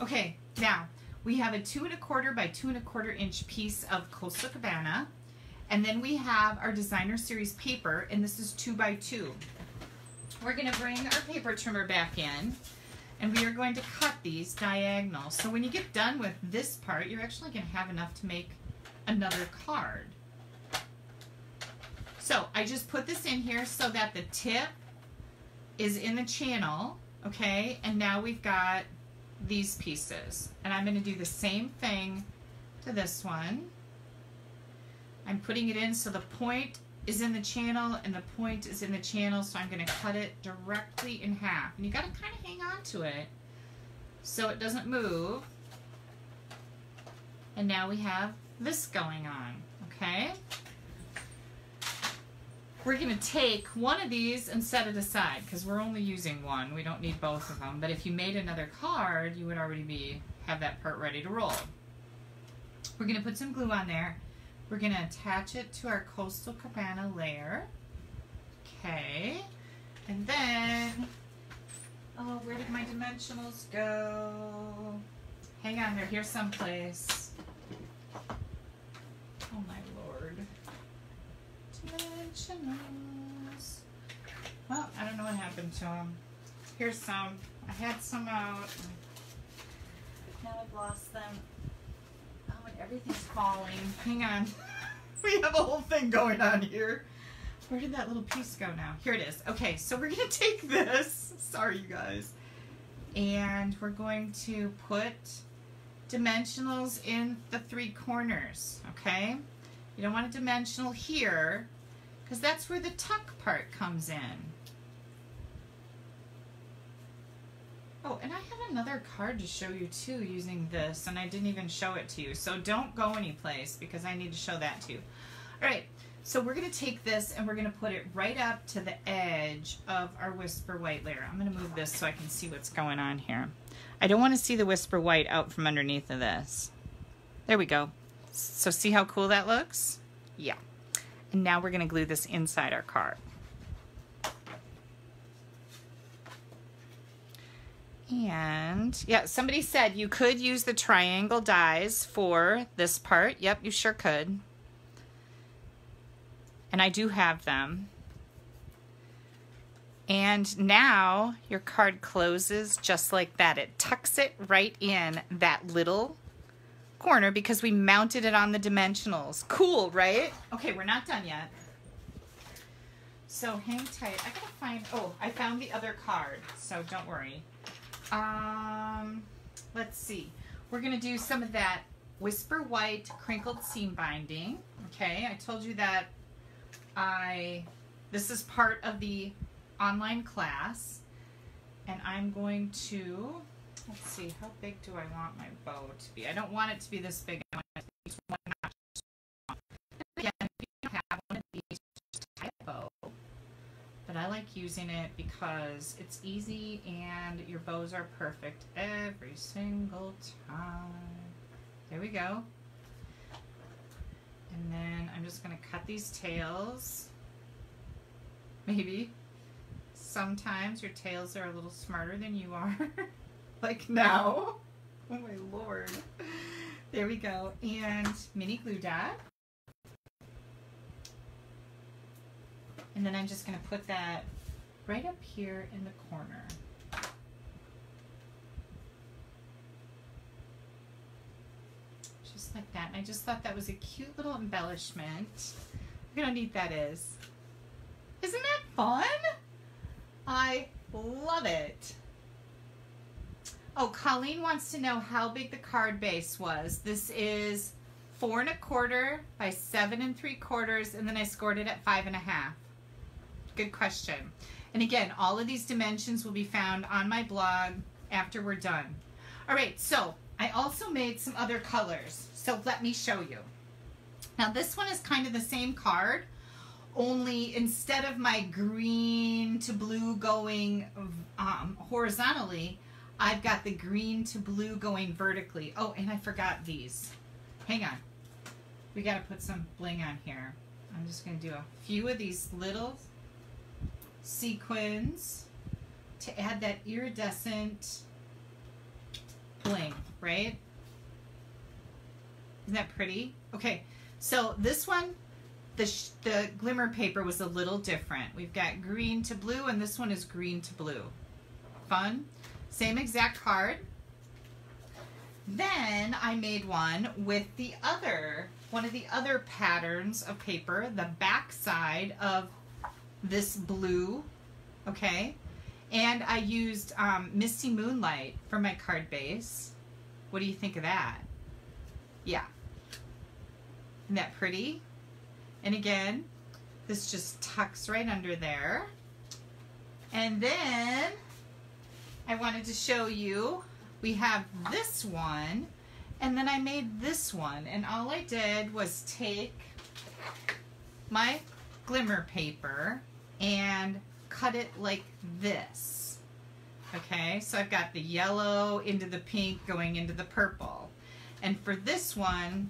Okay, now we have a two and a quarter by two and a quarter inch piece of Coastal Cabana. And then we have our designer series paper, and this is two by two. We're gonna bring our paper trimmer back in and we are going to cut these diagonal. So when you get done with this part, you're actually gonna have enough to make another card. So I just put this in here so that the tip is in the channel, okay? And now we've got these pieces. And I'm gonna do the same thing to this one. I'm putting it in so the point is in the channel and the point is in the channel, so I'm gonna cut it directly in half. And you gotta kind of hang on to it so it doesn't move. And now we have this going on, okay? We're going to take one of these and set it aside because we're only using one. We don't need both of them. But if you made another card, you would already be have that part ready to roll. We're going to put some glue on there. We're going to attach it to our Coastal Cabana layer. Okay. And then, oh, where did my dimensionals go? Hang on, they're here someplace. Oh my Well, I don't know what happened to them. Here's some. I had some out. Now I've lost them. Oh, and everything's falling. Hang on. we have a whole thing going on here. Where did that little piece go now? Here it is. Okay, so we're going to take this. Sorry, you guys. And we're going to put dimensionals in the three corners, okay? You don't want a dimensional here because that's where the tuck part comes in. Oh, and I have another card to show you too using this, and I didn't even show it to you. So don't go anyplace because I need to show that to you. All right, so we're gonna take this and we're gonna put it right up to the edge of our Whisper White layer. I'm gonna move this so I can see what's going on here. I don't wanna see the Whisper White out from underneath of this. There we go. So see how cool that looks? Yeah. And now we're going to glue this inside our card. And yeah, somebody said you could use the triangle dies for this part. Yep, you sure could. And I do have them. And now your card closes just like that. It tucks it right in that little corner because we mounted it on the dimensionals. Cool, right? Okay, we're not done yet. So hang tight. I gotta find, oh, I found the other card, so don't worry. Um, let's see. We're gonna do some of that Whisper White crinkled seam binding. Okay, I told you that I, this is part of the online class, and I'm going to Let's see, how big do I want my bow to be? I don't want it to be this big. I want it to be one notch Again, if you don't have one of these, bow. But I like using it because it's easy and your bows are perfect every single time. There we go. And then I'm just going to cut these tails. Maybe. Sometimes your tails are a little smarter than you are. like now. Oh my lord. There we go. And mini glue dot. And then I'm just going to put that right up here in the corner. Just like that. And I just thought that was a cute little embellishment. Look how neat that is. Isn't that fun? I love it. Oh, Colleen wants to know how big the card base was. This is four and a quarter by seven and three quarters, and then I scored it at five and a half. Good question. And again, all of these dimensions will be found on my blog after we're done. All right, so I also made some other colors. So let me show you. Now this one is kind of the same card, only instead of my green to blue going um, horizontally, I've got the green to blue going vertically. Oh, and I forgot these. Hang on. We got to put some bling on here. I'm just going to do a few of these little sequins to add that iridescent bling, right? Isn't that pretty? Okay, so this one, the, the glimmer paper was a little different. We've got green to blue, and this one is green to blue. Fun. Same exact card. Then I made one with the other, one of the other patterns of paper, the back side of this blue, okay? And I used um, Misty Moonlight for my card base. What do you think of that? Yeah. Isn't that pretty? And again, this just tucks right under there. And then I wanted to show you, we have this one, and then I made this one. And all I did was take my glimmer paper and cut it like this. Okay, so I've got the yellow into the pink going into the purple. And for this one,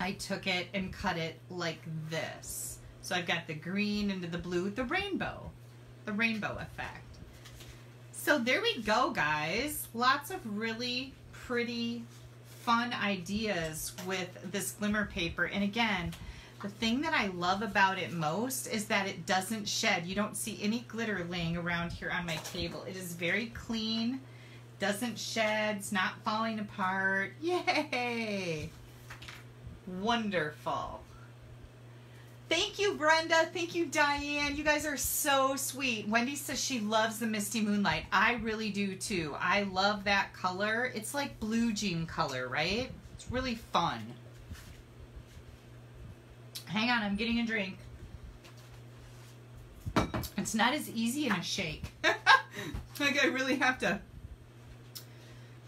I took it and cut it like this. So I've got the green into the blue, the rainbow, the rainbow effect. So there we go, guys. Lots of really pretty, fun ideas with this glimmer paper. And again, the thing that I love about it most is that it doesn't shed. You don't see any glitter laying around here on my table. It is very clean, doesn't shed, it's not falling apart. Yay! Wonderful. Thank you, Brenda. Thank you, Diane. You guys are so sweet. Wendy says she loves the Misty Moonlight. I really do too. I love that color. It's like blue jean color, right? It's really fun. Hang on, I'm getting a drink. It's not as easy in a shake. like I really have to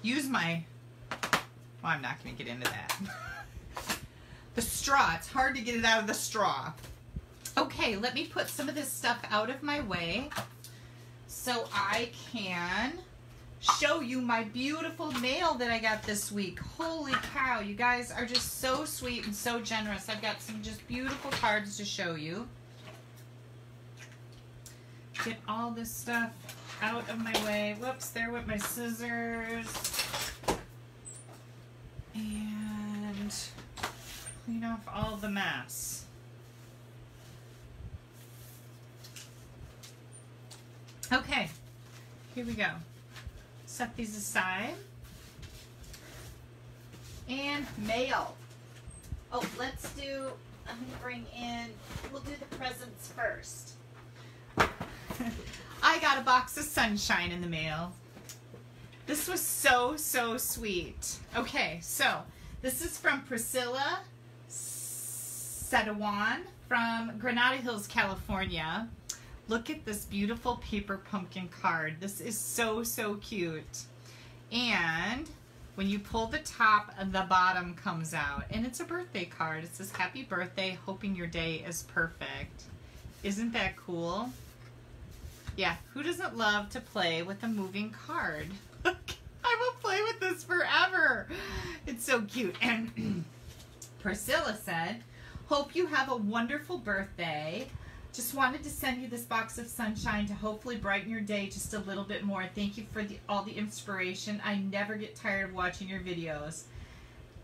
use my, well, I'm not going to get into that. the straw, it's hard to get it out of the straw. Okay, let me put some of this stuff out of my way so I can show you my beautiful mail that I got this week. Holy cow, you guys are just so sweet and so generous. I've got some just beautiful cards to show you. Get all this stuff out of my way. Whoops, there went my scissors. And clean off all the mess. Okay, here we go set these aside. And mail. Oh, let's do, I'm going to bring in, we'll do the presents first. I got a box of sunshine in the mail. This was so, so sweet. Okay, so this is from Priscilla Sedawan from Granada Hills, California. Look at this beautiful paper pumpkin card. This is so, so cute. And when you pull the top, the bottom comes out. And it's a birthday card. It says, happy birthday, hoping your day is perfect. Isn't that cool? Yeah, who doesn't love to play with a moving card? I will play with this forever. It's so cute. And Priscilla said, hope you have a wonderful birthday. Just wanted to send you this box of sunshine to hopefully brighten your day just a little bit more. Thank you for the, all the inspiration. I never get tired of watching your videos.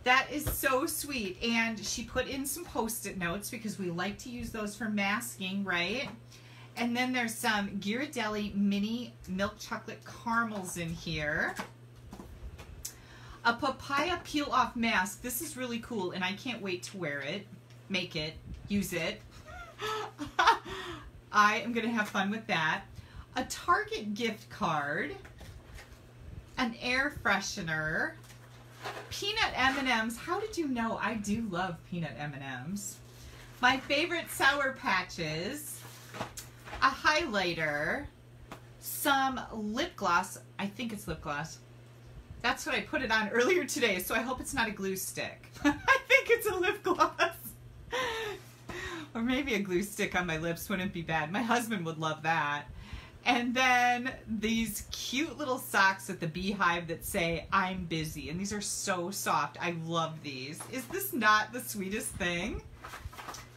That is so sweet. And she put in some post-it notes because we like to use those for masking, right? And then there's some Ghirardelli mini milk chocolate caramels in here. A papaya peel off mask. This is really cool and I can't wait to wear it, make it, use it. I am going to have fun with that. A Target gift card, an air freshener, peanut M&Ms. How did you know I do love peanut M&Ms? My favorite Sour Patches, a highlighter, some lip gloss. I think it's lip gloss. That's what I put it on earlier today, so I hope it's not a glue stick. I think it's a lip gloss. A maybe a glue stick on my lips wouldn't be bad. My husband would love that. And then these cute little socks with the beehive that say, I'm busy. And these are so soft. I love these. Is this not the sweetest thing?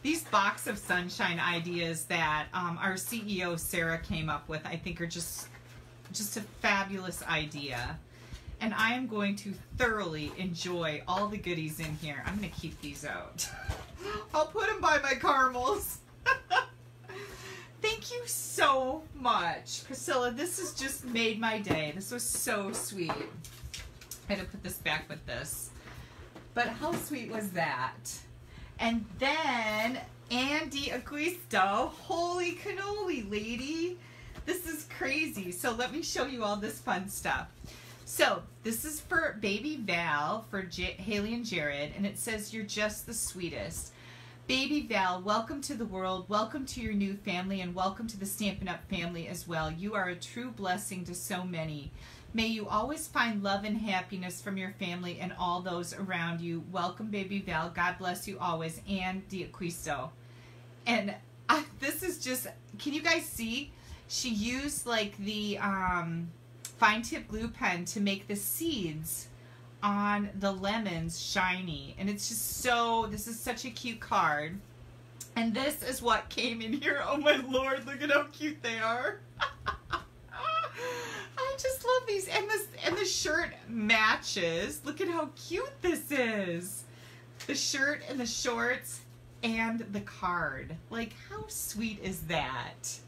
These box of sunshine ideas that um, our CEO Sarah came up with, I think are just just a fabulous idea. And I am going to thoroughly enjoy all the goodies in here. I'm going to keep these out. I'll put them by my caramels. Thank you so much, Priscilla. This has just made my day. This was so sweet. I had to put this back with this. But how sweet was that? And then Andy Aquisto. Holy cannoli, lady. This is crazy. So let me show you all this fun stuff. So this is for baby Val, for J Haley and Jared, and it says, you're just the sweetest. Baby Val, welcome to the world, welcome to your new family, and welcome to the Stampin' Up! family as well. You are a true blessing to so many. May you always find love and happiness from your family and all those around you. Welcome, Baby Val. God bless you always. And Diaquisto. And I, this is just, can you guys see? She used like the um, fine tip glue pen to make the seeds on the lemons shiny. And it's just so this is such a cute card. And this is what came in here. Oh my lord look at how cute they are. I just love these. And this and the shirt matches. Look at how cute this is. The shirt and the shorts and the card. Like how sweet is that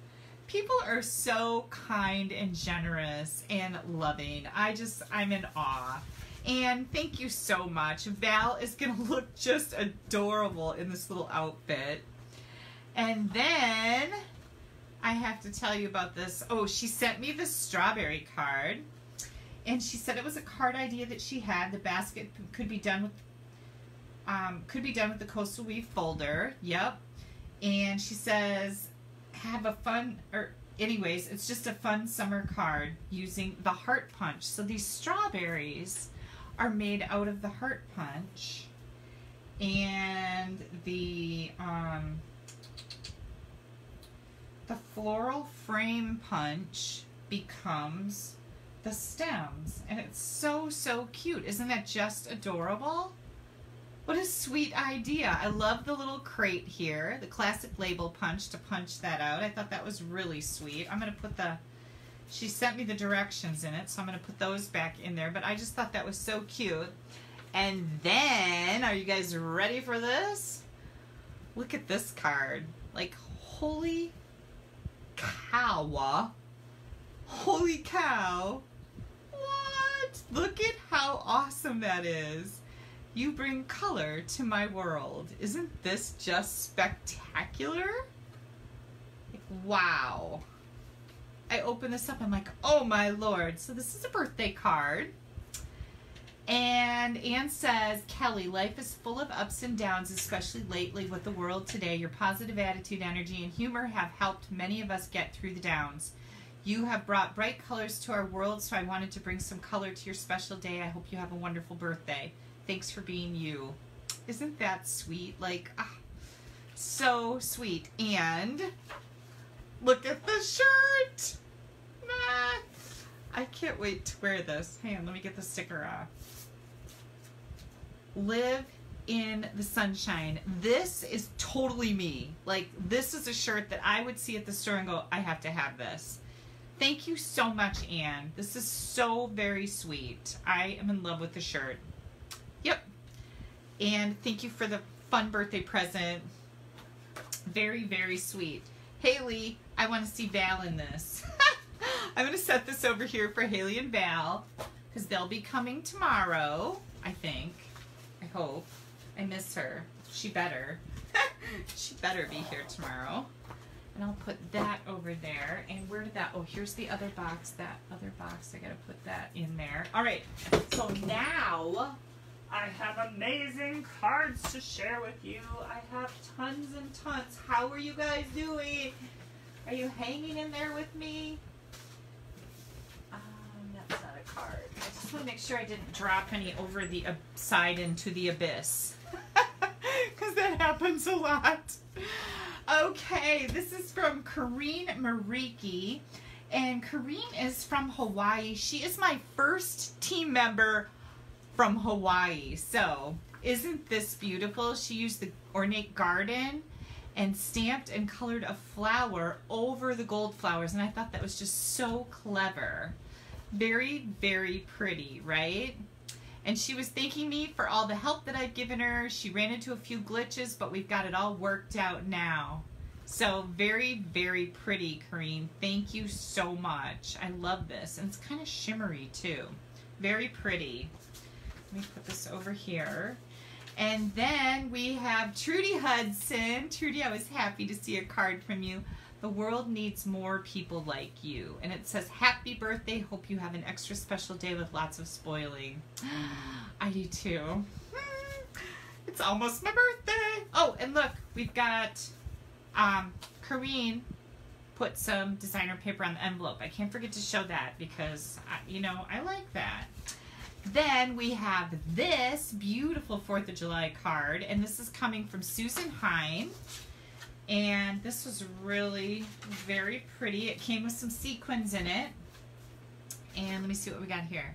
people are so kind and generous and loving I just I'm in awe and thank you so much. Val is going to look just adorable in this little outfit. And then I have to tell you about this. Oh, she sent me the strawberry card. And she said it was a card idea that she had. The basket could be done with um, could be done with the Coastal Weave folder. Yep. And she says, have a fun, or anyways, it's just a fun summer card using the heart punch. So these strawberries are made out of the heart punch and the um, the floral frame punch becomes the stems. And it's so so cute. Isn't that just adorable what a sweet idea I love the little crate here the classic label punch to punch that out I thought that was really sweet I'm gonna put the she sent me the directions in it, so I'm going to put those back in there. But I just thought that was so cute. And then, are you guys ready for this? Look at this card. Like, holy cow. Holy cow. What? Look at how awesome that is. You bring color to my world. Isn't this just spectacular? Like, wow. I open this up, I'm like, oh my lord. So this is a birthday card. And Anne says, Kelly, life is full of ups and downs, especially lately with the world today. Your positive attitude, energy, and humor have helped many of us get through the downs. You have brought bright colors to our world, so I wanted to bring some color to your special day. I hope you have a wonderful birthday. Thanks for being you. Isn't that sweet? Like, ah, so sweet. And look at the shirt. I can't wait to wear this. Hang on, let me get the sticker off. Live in the sunshine. This is totally me. Like, this is a shirt that I would see at the store and go, I have to have this. Thank you so much, Anne. This is so very sweet. I am in love with the shirt. Yep. And thank you for the fun birthday present. Very, very sweet. Haley, I want to see Val in this. I'm going to set this over here for Haley and Val because they'll be coming tomorrow, I think. I hope. I miss her. She better. she better be here tomorrow. And I'll put that over there. And where did that, oh, here's the other box. That other box, I gotta put that in there. All right, so now I have amazing cards to share with you. I have tons and tons. How are you guys doing? Are you hanging in there with me? Um, that's not a card. I just want to make sure I didn't drop any over the side into the abyss. Because that happens a lot. Okay, this is from Kareen Mariki. And Kareen is from Hawaii. She is my first team member from Hawaii. So, isn't this beautiful? She used the ornate garden and stamped and colored a flower over the gold flowers. And I thought that was just so clever. Very, very pretty, right? And she was thanking me for all the help that I've given her. She ran into a few glitches, but we've got it all worked out now. So very, very pretty, Kareen. Thank you so much. I love this. And it's kind of shimmery too. Very pretty. Let me put this over here. And then we have Trudy Hudson. Trudy, I was happy to see a card from you. The world needs more people like you. And it says, Happy birthday. Hope you have an extra special day with lots of spoiling. I do too. It's almost my birthday. Oh, and look, we've got um, put some designer paper on the envelope. I can't forget to show that because, I, you know, I like that. Then we have this beautiful 4th of July card, and this is coming from Susan Hine. And this was really very pretty. It came with some sequins in it. And let me see what we got here.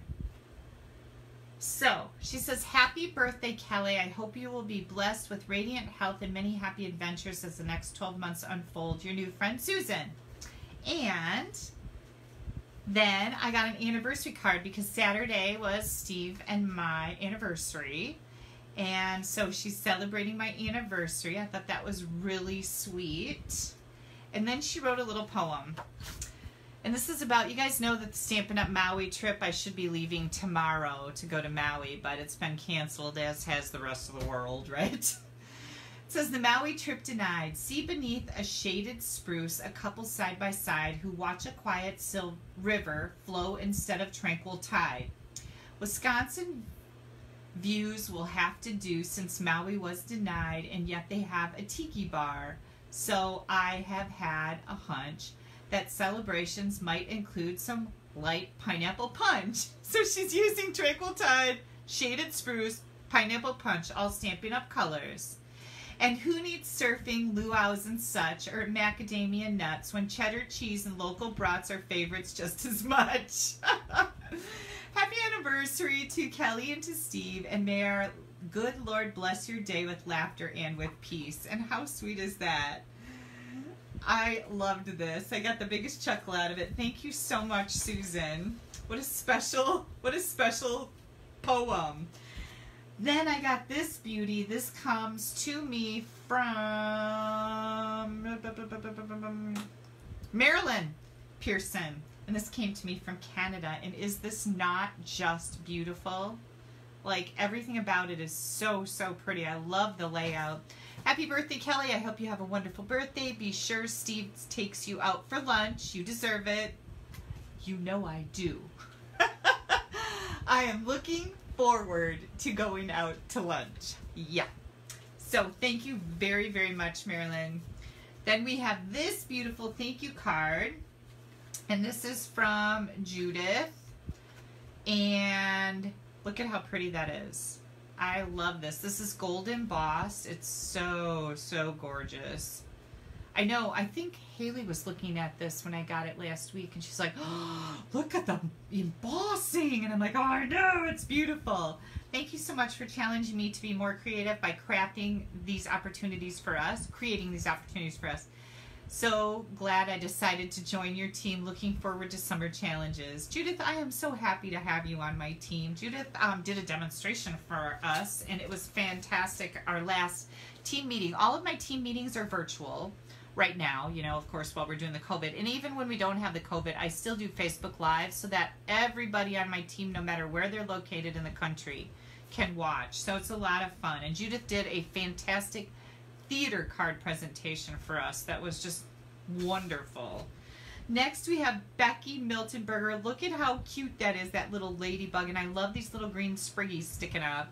So she says, Happy birthday, Kelly. I hope you will be blessed with radiant health and many happy adventures as the next 12 months unfold. Your new friend, Susan. And then I got an anniversary card because Saturday was Steve and my anniversary. And so she's celebrating my anniversary. I thought that was really sweet. And then she wrote a little poem. And this is about, you guys know that the Stampin' Up! Maui trip, I should be leaving tomorrow to go to Maui, but it's been canceled, as has the rest of the world, right? Says, the Maui trip denied. See beneath a shaded spruce a couple side by side who watch a quiet sil- river flow instead of tranquil tide. Wisconsin views will have to do since Maui was denied, and yet they have a tiki bar. So I have had a hunch that celebrations might include some light pineapple punch. So she's using Tranquil Tide, Shaded Spruce, Pineapple Punch, all Stampin' Up! colors. And who needs surfing, luau's and such, or macadamia nuts when cheddar cheese and local brats are favorites just as much? Happy anniversary to Kelly and to Steve, and may our good Lord bless your day with laughter and with peace. And how sweet is that? I loved this. I got the biggest chuckle out of it. Thank you so much, Susan. What a special, what a special poem. Then I got this beauty. This comes to me from Marilyn Pearson. And this came to me from Canada. And is this not just beautiful? Like everything about it is so, so pretty. I love the layout. Happy birthday, Kelly. I hope you have a wonderful birthday. Be sure Steve takes you out for lunch. You deserve it. You know I do. I am looking forward to going out to lunch. Yeah. So thank you very, very much, Marilyn. Then we have this beautiful thank you card. And this is from Judith. And look at how pretty that is. I love this. This is gold embossed. It's so, so gorgeous. I know, I think Haley was looking at this when I got it last week and she's like, oh, look at the embossing. And I'm like, oh, I know, it's beautiful. Thank you so much for challenging me to be more creative by crafting these opportunities for us, creating these opportunities for us. So glad I decided to join your team. Looking forward to summer challenges. Judith, I am so happy to have you on my team. Judith um, did a demonstration for us, and it was fantastic. Our last team meeting. All of my team meetings are virtual right now, you know, of course, while we're doing the COVID. And even when we don't have the COVID, I still do Facebook Live so that everybody on my team, no matter where they're located in the country, can watch. So it's a lot of fun. And Judith did a fantastic theater card presentation for us that was just wonderful. Next, we have Becky Miltonberger. Look at how cute that is, that little ladybug. And I love these little green spriggies sticking up.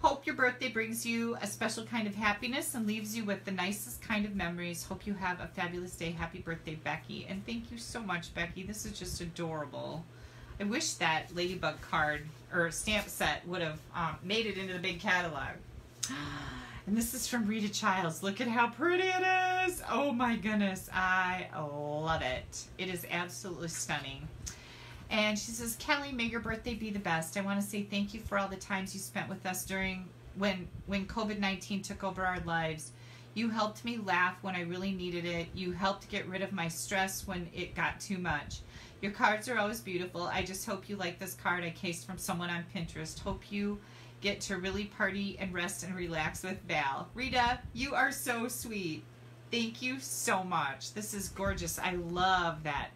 Hope your birthday brings you a special kind of happiness and leaves you with the nicest kind of memories. Hope you have a fabulous day. Happy birthday, Becky. And thank you so much, Becky. This is just adorable. I wish that ladybug card or stamp set would have um, made it into the big catalog. And this is from Rita Childs. Look at how pretty it is. Oh my goodness. I love it. It is absolutely stunning. And she says, Kelly, may your birthday be the best. I want to say thank you for all the times you spent with us during when when COVID-19 took over our lives. You helped me laugh when I really needed it. You helped get rid of my stress when it got too much. Your cards are always beautiful. I just hope you like this card I cased from someone on Pinterest. Hope you get to really party and rest and relax with Val. Rita, you are so sweet. Thank you so much. This is gorgeous. I love that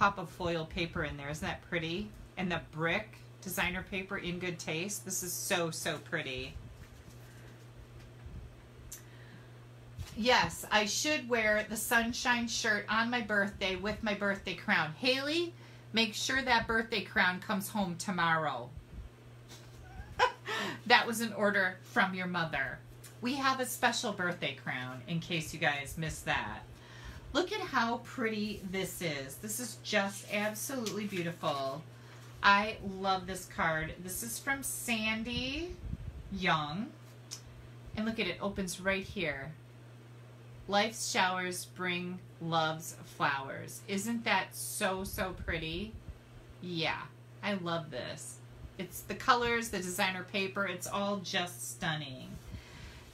pop of foil paper in there. Isn't that pretty? And the brick designer paper in good taste. This is so, so pretty. Yes, I should wear the sunshine shirt on my birthday with my birthday crown. Haley, make sure that birthday crown comes home tomorrow. that was an order from your mother. We have a special birthday crown in case you guys missed that. Look at how pretty this is. This is just absolutely beautiful. I love this card. This is from Sandy Young. And look at it, opens right here. Life's showers bring love's flowers. Isn't that so, so pretty? Yeah, I love this. It's the colors, the designer paper, it's all just stunning.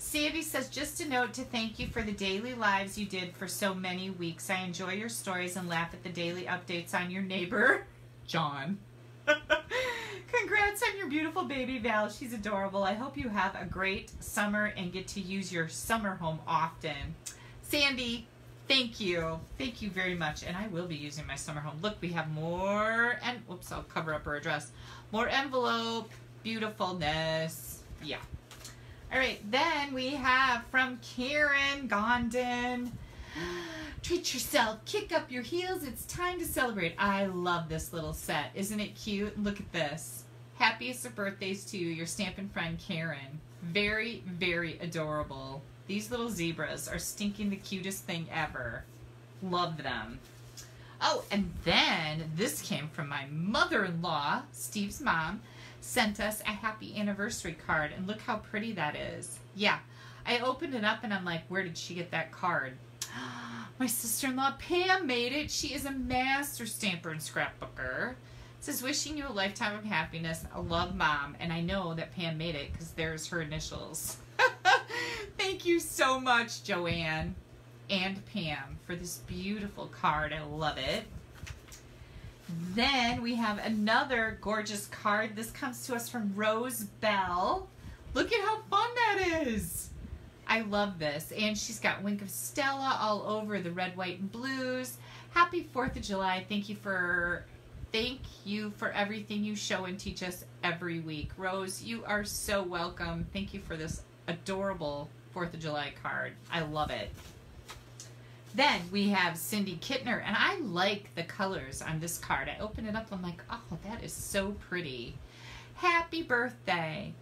Sandy says, just a note to thank you for the daily lives you did for so many weeks. I enjoy your stories and laugh at the daily updates on your neighbor, John. Congrats on your beautiful baby, Val. She's adorable. I hope you have a great summer and get to use your summer home often. Sandy, thank you. Thank you very much. And I will be using my summer home. Look, we have more, and whoops, I'll cover up her address. More envelope, beautifulness. Yeah. All right, then we have from Karen Gondon. Treat yourself, kick up your heels. It's time to celebrate. I love this little set. Isn't it cute? Look at this. Happiest of birthdays to you, your Stampin' friend Karen. Very, very adorable. These little zebras are stinking the cutest thing ever. Love them. Oh, and then this came from my mother-in-law, Steve's mom, sent us a happy anniversary card. And look how pretty that is. Yeah, I opened it up and I'm like, where did she get that card? My sister-in-law Pam made it. She is a master stamper and scrapbooker. It says, wishing you a lifetime of happiness. I love mom. And I know that Pam made it because there's her initials. Thank you so much, Joanne and Pam, for this beautiful card. I love it. Then we have another gorgeous card. This comes to us from Rose Bell. Look at how fun that is. I love this. And she's got Wink of Stella all over the red, white, and blues. Happy 4th of July. Thank you for thank you for everything you show and teach us every week. Rose, you are so welcome. Thank you for this adorable 4th of July card. I love it. Then we have Cindy Kittner, and I like the colors on this card. I open it up, I'm like, oh, that is so pretty. Happy birthday.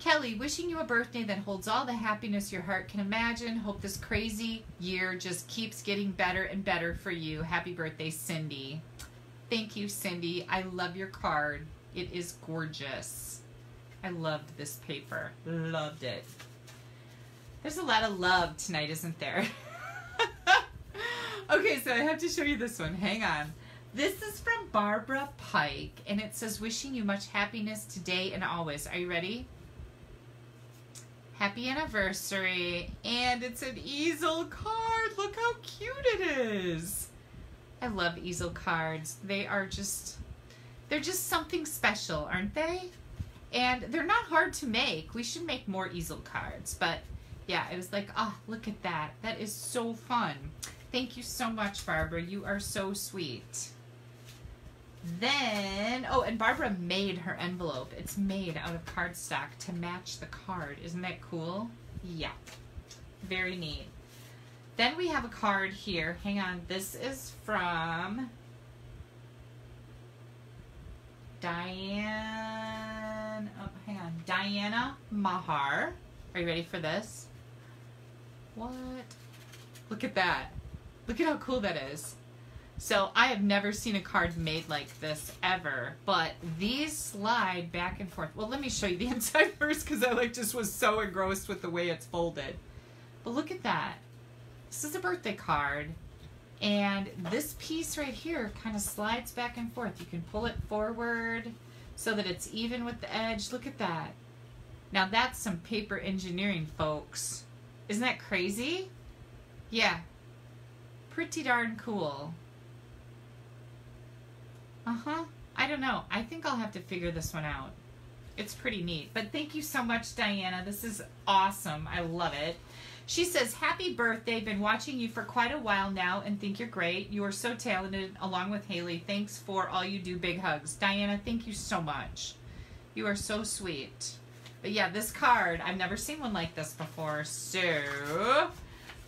Kelly, wishing you a birthday that holds all the happiness your heart can imagine. Hope this crazy year just keeps getting better and better for you. Happy birthday, Cindy. Thank you, Cindy. I love your card. It is gorgeous. I loved this paper. Loved it. There's a lot of love tonight, isn't there? okay, so I have to show you this one. Hang on. This is from Barbara Pike, and it says, wishing you much happiness today and always. Are you ready? Happy anniversary. And it's an easel card. Look how cute it is. I love easel cards. They are just, they're just something special, aren't they? And they're not hard to make. We should make more easel cards, but yeah, it was like, oh, look at that. That is so fun. Thank you so much, Barbara. You are so sweet. Then, oh, and Barbara made her envelope. It's made out of cardstock to match the card. Isn't that cool? Yeah. Very neat. Then we have a card here. Hang on. This is from Diane. Oh, hang on. Diana Mahar. Are you ready for this? What? Look at that. Look at how cool that is. So I have never seen a card made like this ever, but these slide back and forth. Well, let me show you the inside first because I like just was so engrossed with the way it's folded. But look at that. This is a birthday card. And this piece right here kind of slides back and forth. You can pull it forward so that it's even with the edge. Look at that. Now that's some paper engineering, folks. Isn't that crazy? Yeah. Pretty darn cool. Uh-huh. I don't know. I think I'll have to figure this one out. It's pretty neat. But thank you so much, Diana. This is awesome. I love it. She says, Happy birthday. Been watching you for quite a while now and think you're great. You are so talented along with Haley. Thanks for all you do. Big hugs. Diana, thank you so much. You are so sweet. But yeah, this card, I've never seen one like this before. So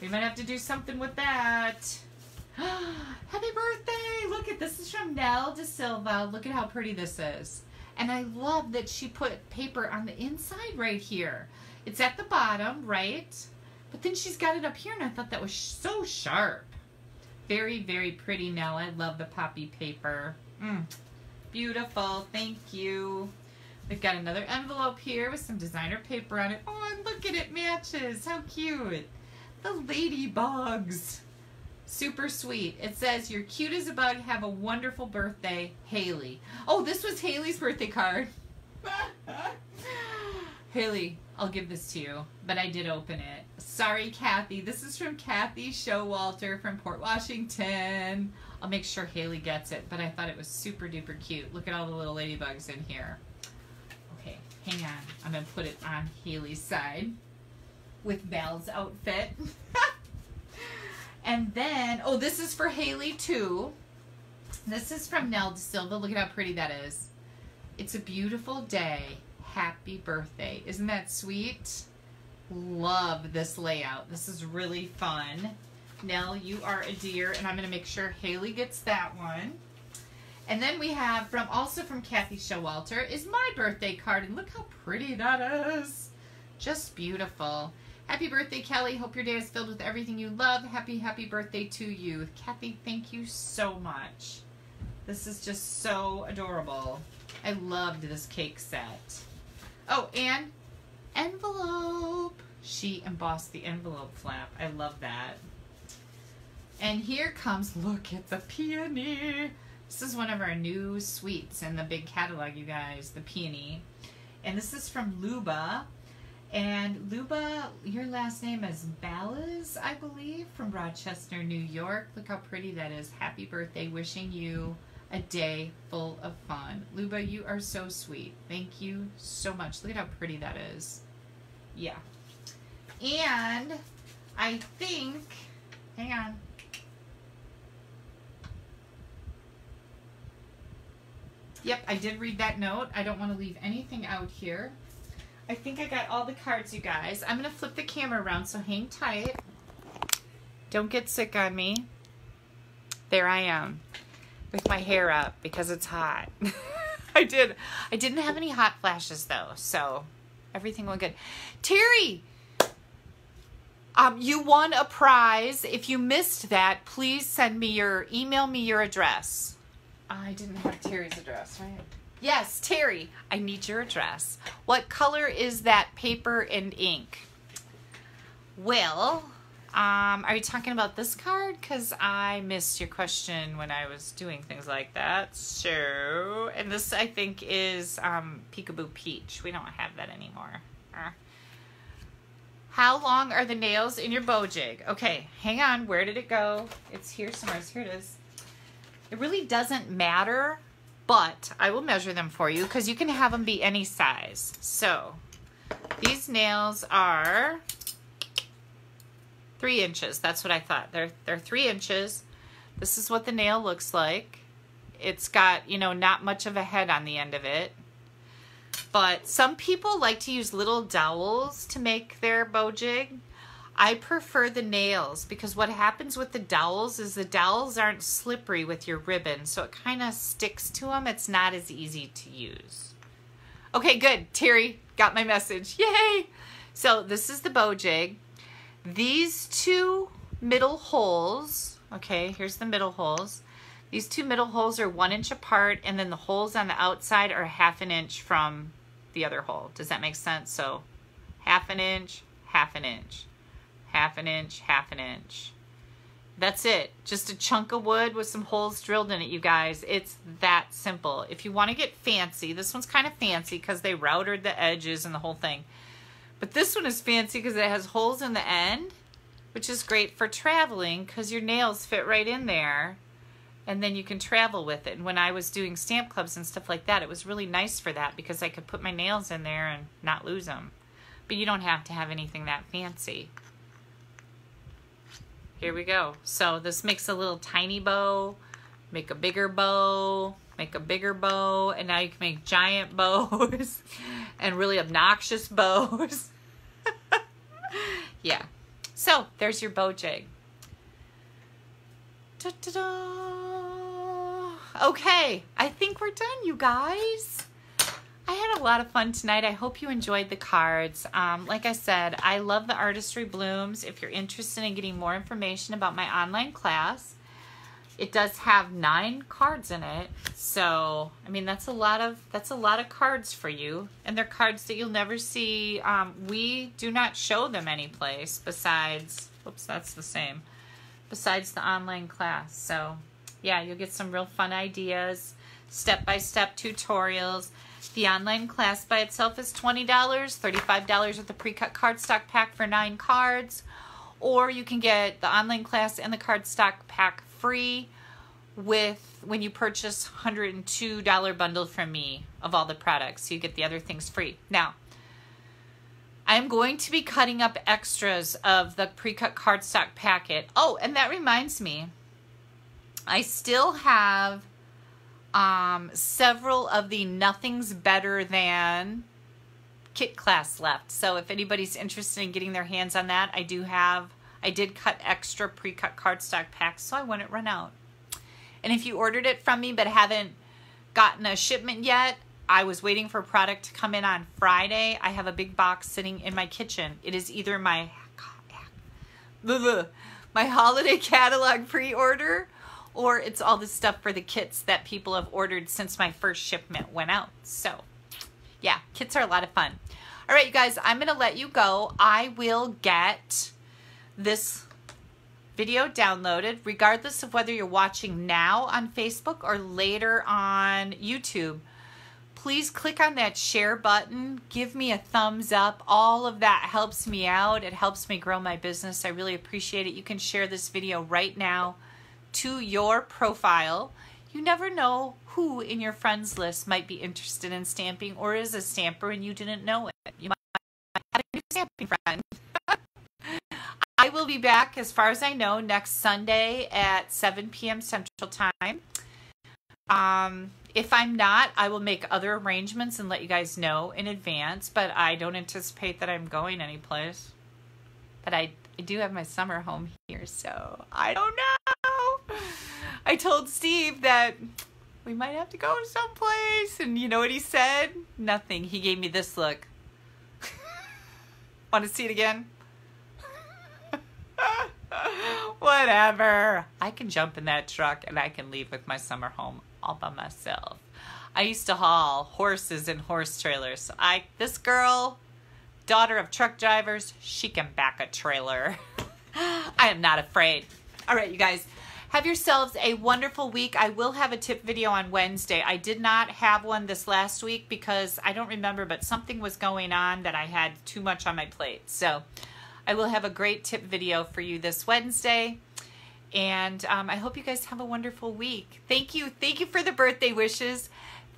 we might have to do something with that. Happy birthday! Look at this is from Nell De Silva. Look at how pretty this is. And I love that she put paper on the inside right here. It's at the bottom, right? But then she's got it up here and I thought that was so sharp. Very, very pretty Nell. I love the poppy paper. Mm. Beautiful. Thank you. We've got another envelope here with some designer paper on it. Oh, and look at it matches. How cute. The ladybugs. Super sweet. It says, You're cute as a bug. Have a wonderful birthday, Haley. Oh, this was Haley's birthday card. Haley, I'll give this to you, but I did open it. Sorry, Kathy. This is from Kathy Showalter from Port Washington. I'll make sure Haley gets it, but I thought it was super duper cute. Look at all the little ladybugs in here. Okay, hang on. I'm going to put it on Haley's side with Val's outfit. And then, oh, this is for Haley too. This is from Nell De Silva. Look at how pretty that is. It's a beautiful day. Happy birthday. Isn't that sweet? Love this layout. This is really fun. Nell, you are a dear, and I'm going to make sure Haley gets that one. And then we have from also from Kathy Showalter is my birthday card, and look how pretty that is. Just beautiful. Happy birthday, Kelly. Hope your day is filled with everything you love. Happy, happy birthday to you. Kathy, thank you so much. This is just so adorable. I loved this cake set. Oh, and envelope. She embossed the envelope flap. I love that. And here comes, look at the peony. This is one of our new suites in the big catalog, you guys, the peony. And this is from Luba. And Luba, your last name is Ballas, I believe, from Rochester, New York. Look how pretty that is. Happy birthday. Wishing you a day full of fun. Luba, you are so sweet. Thank you so much. Look at how pretty that is. Yeah. And I think, hang on. Yep, I did read that note. I don't want to leave anything out here. I think I got all the cards, you guys. I'm going to flip the camera around, so hang tight. Don't get sick on me. There I am with my hair up because it's hot. I did. I didn't have any hot flashes though, so everything went good. Terry, um, you won a prize. If you missed that, please send me your, email me your address. I didn't have Terry's address, right? Yes, Terry, I need your address. What color is that paper and ink? Well, um, are you talking about this card? Because I missed your question when I was doing things like that. So, and this I think is um, Peekaboo Peach. We don't have that anymore. How long are the nails in your bow jig? Okay, hang on. Where did it go? It's here somewhere. Here it is. It really doesn't matter but I will measure them for you because you can have them be any size. So these nails are three inches. That's what I thought. They're, they're three inches. This is what the nail looks like. It's got, you know, not much of a head on the end of it. But some people like to use little dowels to make their bow jig. I prefer the nails because what happens with the dowels is the dowels aren't slippery with your ribbon, so it kind of sticks to them. It's not as easy to use. Okay, good. Terry got my message. Yay! So this is the bow jig. These two middle holes, okay, here's the middle holes. These two middle holes are one inch apart and then the holes on the outside are half an inch from the other hole. Does that make sense? So half an inch, half an inch, half an inch, half an inch. That's it. Just a chunk of wood with some holes drilled in it, you guys. It's that simple. If you want to get fancy, this one's kind of fancy because they routed the edges and the whole thing. But this one is fancy because it has holes in the end, which is great for traveling because your nails fit right in there and then you can travel with it. And when I was doing stamp clubs and stuff like that, it was really nice for that because I could put my nails in there and not lose them. But you don't have to have anything that fancy. Here we go. So this makes a little tiny bow, make a bigger bow, make a bigger bow, and now you can make giant bows and really obnoxious bows. yeah. So there's your bow jig. Da, da, da. Okay, I think we're done, you guys. A lot of fun tonight. I hope you enjoyed the cards. Um, like I said, I love the Artistry Blooms. If you're interested in getting more information about my online class, it does have nine cards in it. So, I mean, that's a lot of that's a lot of cards for you, and they're cards that you'll never see. Um, we do not show them anyplace besides. Whoops, that's the same. Besides the online class. So, yeah, you'll get some real fun ideas, step by step tutorials. The online class by itself is $20, $35 with the pre-cut cardstock pack for nine cards. Or you can get the online class and the cardstock pack free with when you purchase $102 bundle from me of all the products. So you get the other things free. Now, I'm going to be cutting up extras of the pre-cut cardstock packet. Oh, and that reminds me. I still have um, several of the Nothing's Better Than kit class left. So if anybody's interested in getting their hands on that, I do have, I did cut extra pre-cut cardstock packs so I wouldn't run out. And if you ordered it from me but haven't gotten a shipment yet, I was waiting for product to come in on Friday. I have a big box sitting in my kitchen. It is either my my holiday catalog pre-order or it's all the stuff for the kits that people have ordered since my first shipment went out. So, yeah, kits are a lot of fun. All right, you guys, I'm going to let you go. I will get this video downloaded regardless of whether you're watching now on Facebook or later on YouTube. Please click on that share button. Give me a thumbs up. All of that helps me out. It helps me grow my business. I really appreciate it. You can share this video right now to your profile. You never know who in your friends list might be interested in stamping or is a stamper and you didn't know it. You might have a new stamping friend. I will be back, as far as I know, next Sunday at 7 p.m. Central Time. Um, if I'm not, I will make other arrangements and let you guys know in advance, but I don't anticipate that I'm going anyplace. But I, I do have my summer home here, so I don't know. I told Steve that we might have to go someplace, and you know what he said? Nothing. He gave me this look. Want to see it again? Whatever. I can jump in that truck and I can leave with my summer home all by myself. I used to haul horses in horse trailers. So I this girl daughter of truck drivers, she can back a trailer. I am not afraid. All right, you guys, have yourselves a wonderful week. I will have a tip video on Wednesday. I did not have one this last week because I don't remember, but something was going on that I had too much on my plate. So I will have a great tip video for you this Wednesday. And um, I hope you guys have a wonderful week. Thank you. Thank you for the birthday wishes.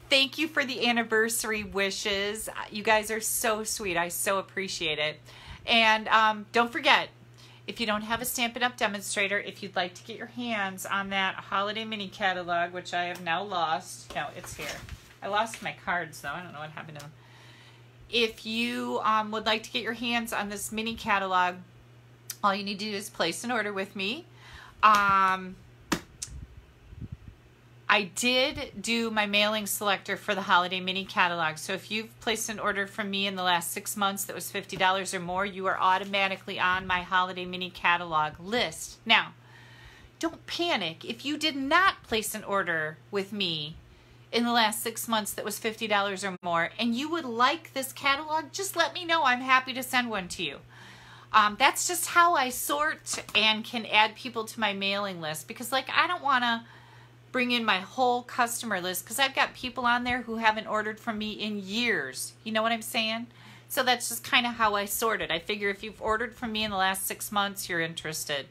Thank you for the anniversary wishes. You guys are so sweet. I so appreciate it. And um, don't forget, if you don't have a Stampin' Up! demonstrator, if you'd like to get your hands on that holiday mini catalog, which I have now lost. No, it's here. I lost my cards, though. I don't know what happened to them. If you um, would like to get your hands on this mini catalog, all you need to do is place an order with me. Um, I did do my mailing selector for the holiday mini catalog. So if you've placed an order from me in the last six months that was $50 or more, you are automatically on my holiday mini catalog list. Now, don't panic. If you did not place an order with me in the last six months that was $50 or more and you would like this catalog, just let me know. I'm happy to send one to you. Um, that's just how I sort and can add people to my mailing list because, like, I don't want to bring in my whole customer list because I've got people on there who haven't ordered from me in years. You know what I'm saying? So that's just kind of how I sort it. I figure if you've ordered from me in the last six months, you're interested,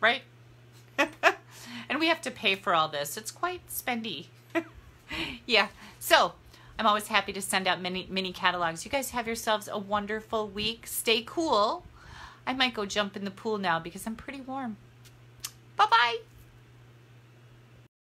right? and we have to pay for all this. It's quite spendy. yeah. So I'm always happy to send out mini mini catalogs. You guys have yourselves a wonderful week. Stay cool. I might go jump in the pool now because I'm pretty warm. Bye bye.